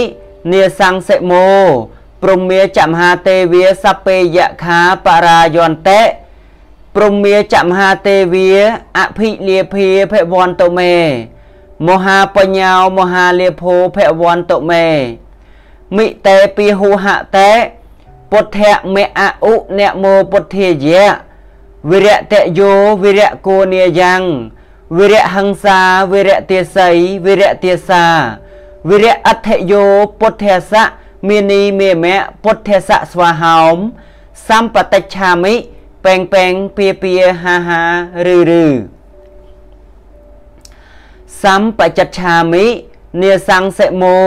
នាសង្សិមោព្រមមាចមហាទេវាសពេយខាបរាយន្តិ ព្រមមាចមហាទេវាអភិលាភាភវន្តុមេ មហាបញ្ញាមហាលាភោភវន្តុមេមិតេពីហុហតេពុទ្ធមេអឧអ្នកមោពុទ្ធាយៈវិរតយោវិរកោនិយ៉ាងវិរហង្សាវិរទាស័យវិរទាសាវិរអដ្ឋយោពុទ្ធសៈមាននីមេមៈពុទ្ធសៈស្វាហោមសម្បតិឆាមិ ពេងពេងពៀពៀហាហាឬឬសម្បច្ចឆាមិនាសង្សិមោ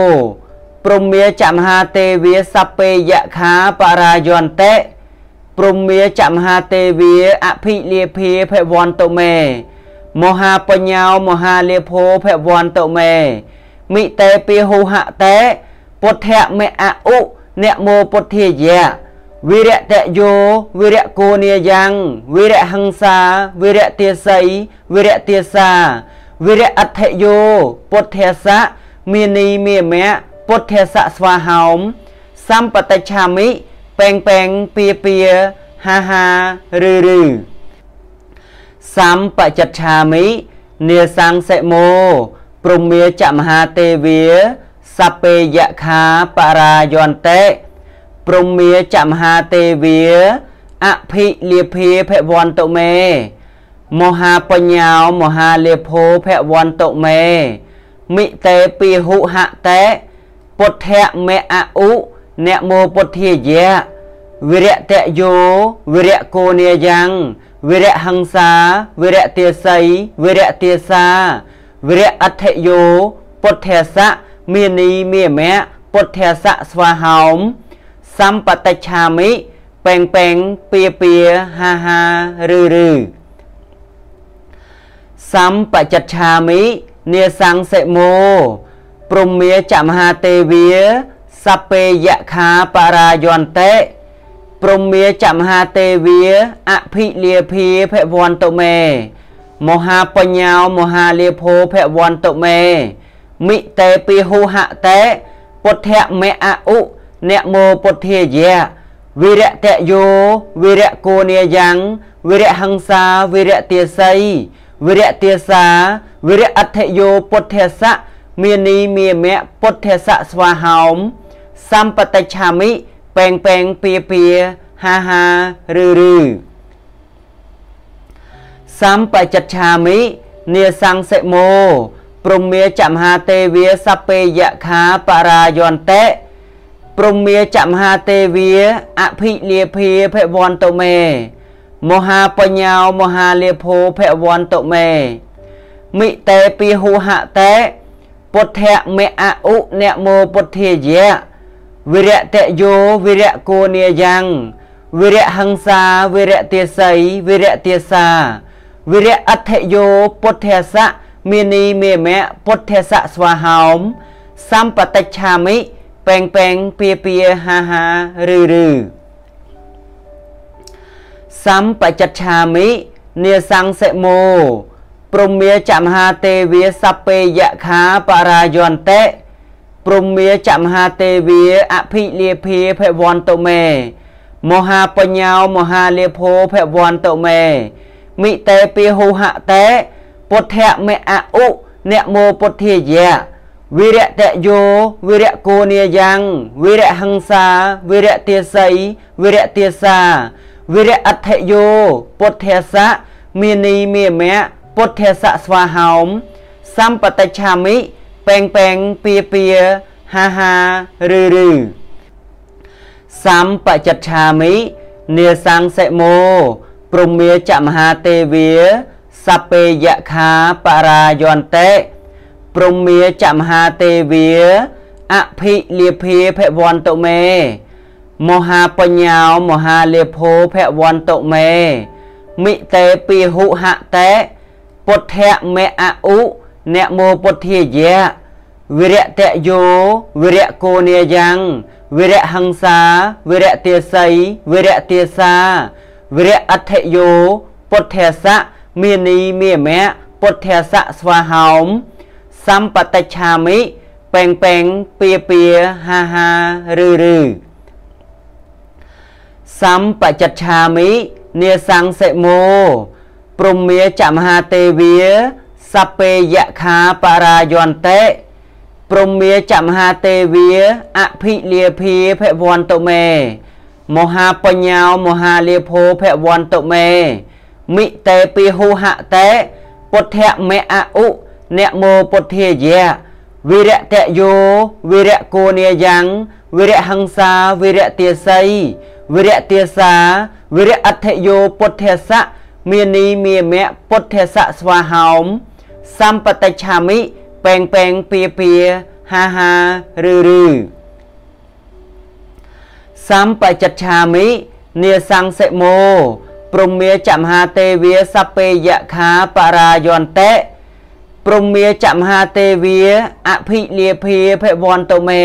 ព្រមមាចមហាទេវាសពេយខាបរាយន្តិព្រមមាចមហាទេវាអភិលាភាភវន្តុមេមហាបញ្ញាមហាលាភោភវន្តុមេមិតេពីហុហតេពុទ្ធមេអឧអ្នកមោពុទ្ធាយៈ វិរតយោវិរកោនិយ៉ាងវិរហង្សាវិរទាស័យវិរទាសាវិរអដ្ឋយោពុទ្ធសៈមាននីមេមៈពុទ្ធសៈស្វាហោមសម្បតិឆាមិពេងពេងពៀពៀហាហាឬឬសម្បចច្ឆាមិនាសង្សិមោព្រមមាចមហាទេវាសពេយខាបរាយន្តិ ព្រមមាចមហាទេវាអភិលាភាភវន្តុមេ មហាបញ្ញាមហាលេភោភវន្តុមេមិតេពីហុហតេពុទ្ធៈមេអឧអ្នកមោពុទ្ធាយៈវិរតយោវិរកោនេយ៉ាងវិរហង្សាវិរទាស័យវិរទាសាវិរអធិយោពុទ្ធសៈមាននីមេមៈពុទ្ធសៈស្វាហោម សម្បតិច្ឆាមិពេងពេងពៀពៀហាហាឬឬសម្បចច្ឆាមិនាសង្សិមោព្រមមាចមហាទេវាសពេយខាបរាយន្តិព្រមមាចមហាទេវាអភិលាភាភវន្តុមេមហាបញ្ញាមហាលាភោភវន្តុមេមិតេពីហុហតេពុទ្ធៈមេអឧ អ្នកមោពុទ្ធាយៈវិរតយោវិរកោនេយ៉ាងវិរហង្សាវិរទាស័យវិរទាសាវិរអធិយោពុទ្ធសៈមាននីមាមៈពុទ្ធសៈស្វាហោមសម្បតិច្ឆាមិពេងពេងពៀពៀហាហាឬឬសម្បចច្ឆាមិនាសង្សិមោព្រមមាចមហាទេវាសពេយខាបរាយន្តិ ព្រមមាចមហាទេវាអភិលាភាភវន្តុមេ មហាបញ្ញាមហាលាភោភវន្តុមេមិតេពីហុហតេពុទ្ធៈមេអឧអ្នកមោពុទ្ធាយៈវិរតយោវិរកោនេយ៉ាងវិរហង្សាវិរទាស័យវិរទាសាវិរអធិយោពុទ្ធសៈមាននីមេមៈពុទ្ធសៈស្វាហោមសម្បតិច្ឆាមិ ពេងពេងពៀពៀហាហាឬឬសម្បចច្ឆាមិនាសង្សិមោព្រមមាចមហាទេវាសពេយខាបរាយន្តិព្រមមាចមហាទេវាអភិលាភាភវន្តុមេ មហាបញ្ញាមហាលាភោភវន្តុមេមិតេពីហុហតេពុទ្ធៈមេអឧអ្នកមោពុទ្ធាយៈ វិរតយោវិរកោនេយ៉ាងវិរហង្សាវិរទាស័យវិរទាសាវិរអធិយោពុទ្ធសៈមាននីមេមៈពុទ្ធសៈស្វាហោមសម្បតិច្ឆាមិពេងពេងពៀពៀហាហាឬឬសម្បចច្ឆាមិនាសង្សិមោព្រមមាចមហាទេវាសពេយខាបរាយន្តិ ព្រមមាចមហាទេវាអភិលាភាភវន្តុមេ មហាបញ្ញាមហាលេភោភវន្តុមេមិតេពីហុហតេពុទ្ធៈមេអឧអ្នកមោពុទ្ធាយៈវិរតយោវិរកោនេយ៉ាងវិរហង្សាវិរទាស័យវិរទាសាវិរអធិយោពុទ្ធសៈមាននីមេមៈពុទ្ធសៈស្វាហោម សម្បតិច្ឆាមិពេងពេងពៀពៀហាហាឬឬសម្បចច្ឆាមិនាសង្សិមោព្រមមាចមហាទេវាសពេយខាបរាយន្តិព្រមមាចមហាទេវាអភិលាភាភវន្តុមេមហាបញ្ញាមហាលាភោភវន្តុមេមិតេពីហុហតេពុទ្ធៈមេអឧ អ្នកមោពុទ្ធាយៈវិរតយោវិរកោនេយ៉ាងវិរហង្សាវិរទាស័យវិរទាសាវិរអធិយោពុទ្ធសៈមាននីមាមៈពុទ្ធសៈស្វាហោមសម្បតិច្ឆាមិពេងពេងពៀពៀហាហាឬឬសម្បចច្ឆាមិនាសង្សិមោព្រមមាចមហាទេវាសពេយខាបរាយន្តិ ព្រមមាចមហាទេវាអភិលាភាភវន្តុមេ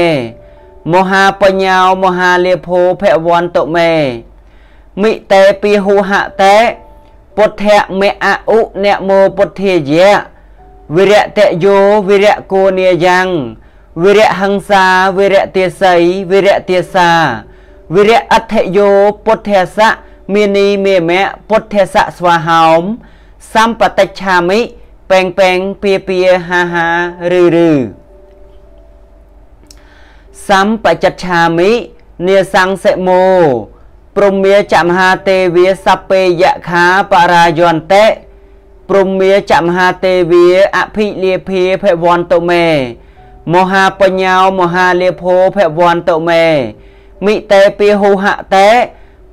មហាបញ្ញាមហាលាភោភវន្តុមេមិតេពីហុហតេពុទ្ធៈមេអឧអ្នកមោពុទ្ធាយៈវិរតយោវិរកោនេយ៉ាងវិរហង្សាវិរទាស័យវិរទាសាវិរអធិយោពុទ្ធសៈមានីមេមៈពុទ្ធសៈស្វាហោមសម្បតិច្ឆាមិ ពេងពេងពៀពៀហាហាឬឬសម្បច្ចច្ឆាមិនេសង្សិមោព្រមមាចមហាទេវាសពេយខាបរាយន្តិព្រមមាចមហាទេវាអភិលាភាភវន្តមេ មហាបញ្ញាមហាលាភោភវន្តមេមិតេពីហុហតេ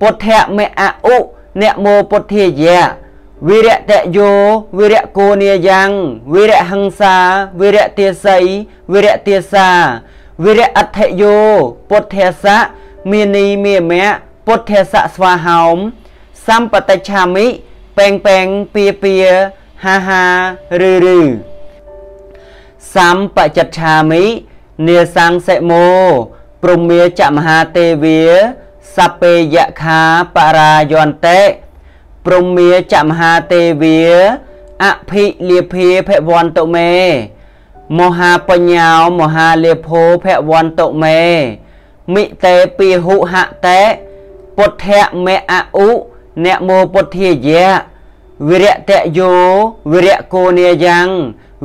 ពុទ្ធៈមេអឧអ្នកមោពុទ្ធាយៈ វិរតយោវិរកោនិយ៉ាងវិរហង្សាវិរទាស័យវិរទាសាវិរអដ្ឋយោពុទ្ធសៈមានីមេមៈពុទ្ធសៈស្វាហោមសម្បតិច្ឆាមិពេងពេងពៀពៀហាហាឬឬសម្បច្ចច្ឆាមិនេសង្សិមោព្រមមាចមហាទេវាសពេយខាបរាយន្តិ ព្រមមាចមហាទេវាអភិលាភាភវន្តមេ មហាបញ្ញាមហាលេភោភវន្តមេមិតេពីហុហតេពុទ្ធៈមេអឧអ្នកមោពុទ្ធាយៈវិរតយោវិរកោនិយ៉ាង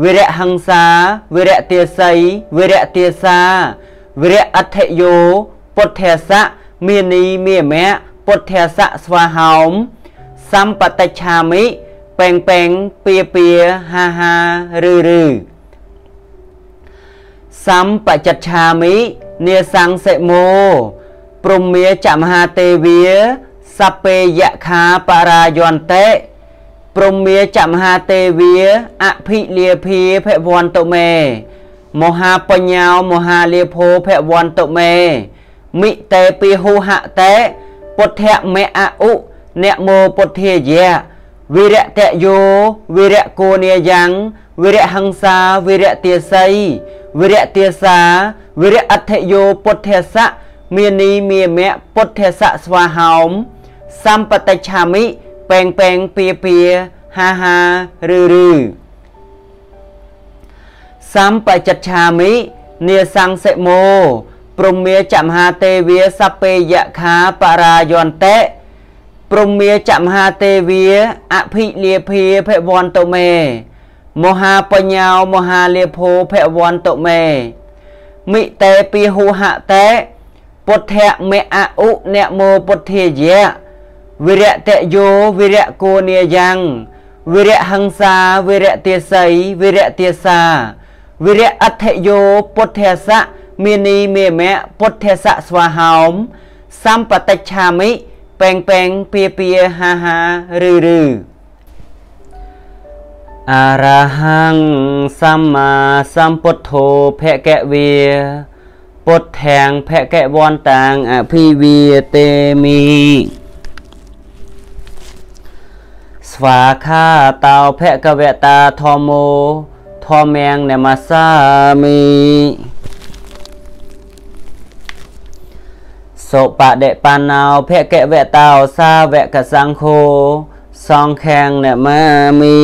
វិរហង្សាវិរទាស័យវិរទាសាវិរអដ្ឋយោពុទ្ធសៈមានីមេមៈពុទ្ធសៈស្វាហោម សម្បតិច្ឆាមិពេងពេងពៀពៀហាហាឬឬសម្បច្ចច្ឆាមិនេសង្សិមោព្រមមាចមហាទេវាសពេយខាបរាយន្តិព្រមមាចមហាទេវាអភិលាភាភវន្តមេមហាបញ្ញាមហាលាភោភវន្តមេមិតេពីហុហតេពុទ្ធៈមេអឧ អ្នកមោពុទ្ធាយៈវិរតយោវិរកោនិយ៉ាងវិរហង្សាវិរទាស័យវិរទាសាវិរអដ្ឋយោពុទ្ធសៈមានីមាមៈពុទ្ធសៈស្វាហោមសម្បតិច្ឆាមិពេងពេងពៀពៀហាហាឬឬសម្បច្ចច្ឆាមិនេសង្សិមោព្រមមាចមហាទេវាសពេយខាបរាយន្តិ ព្រមមាចមហាទេវាអភិលាភាភវន្តមេ មហាបញ្ញាមហាលាភោភវន្តមេមិតេពីហុហតេពុទ្ធៈមេអឧអ្នកមោពុទ្ធាយៈវិរតយោវិរកោនិយ៉ាងវិរហង្សាវិរទាស័យវិរទាសាវិរអដ្ឋយោពុទ្ធសៈមានីមេមៈពុទ្ធសៈស្វាហោមសម្បតិច្ឆាមិ ពេងពេងពៀពៀហាហាឬឬអរហង្គសម្មាសម្ពុទ្ធោភគវាពុទ្ធាំងភគវន្តាំងអភិវាទេមីស្វាខាតោភគវតាធម្មោធម្មងនមសាមិសុប ដិបណ្ណោភគវតោសាវកសង្ឃោសង្ខាំងនមាមិ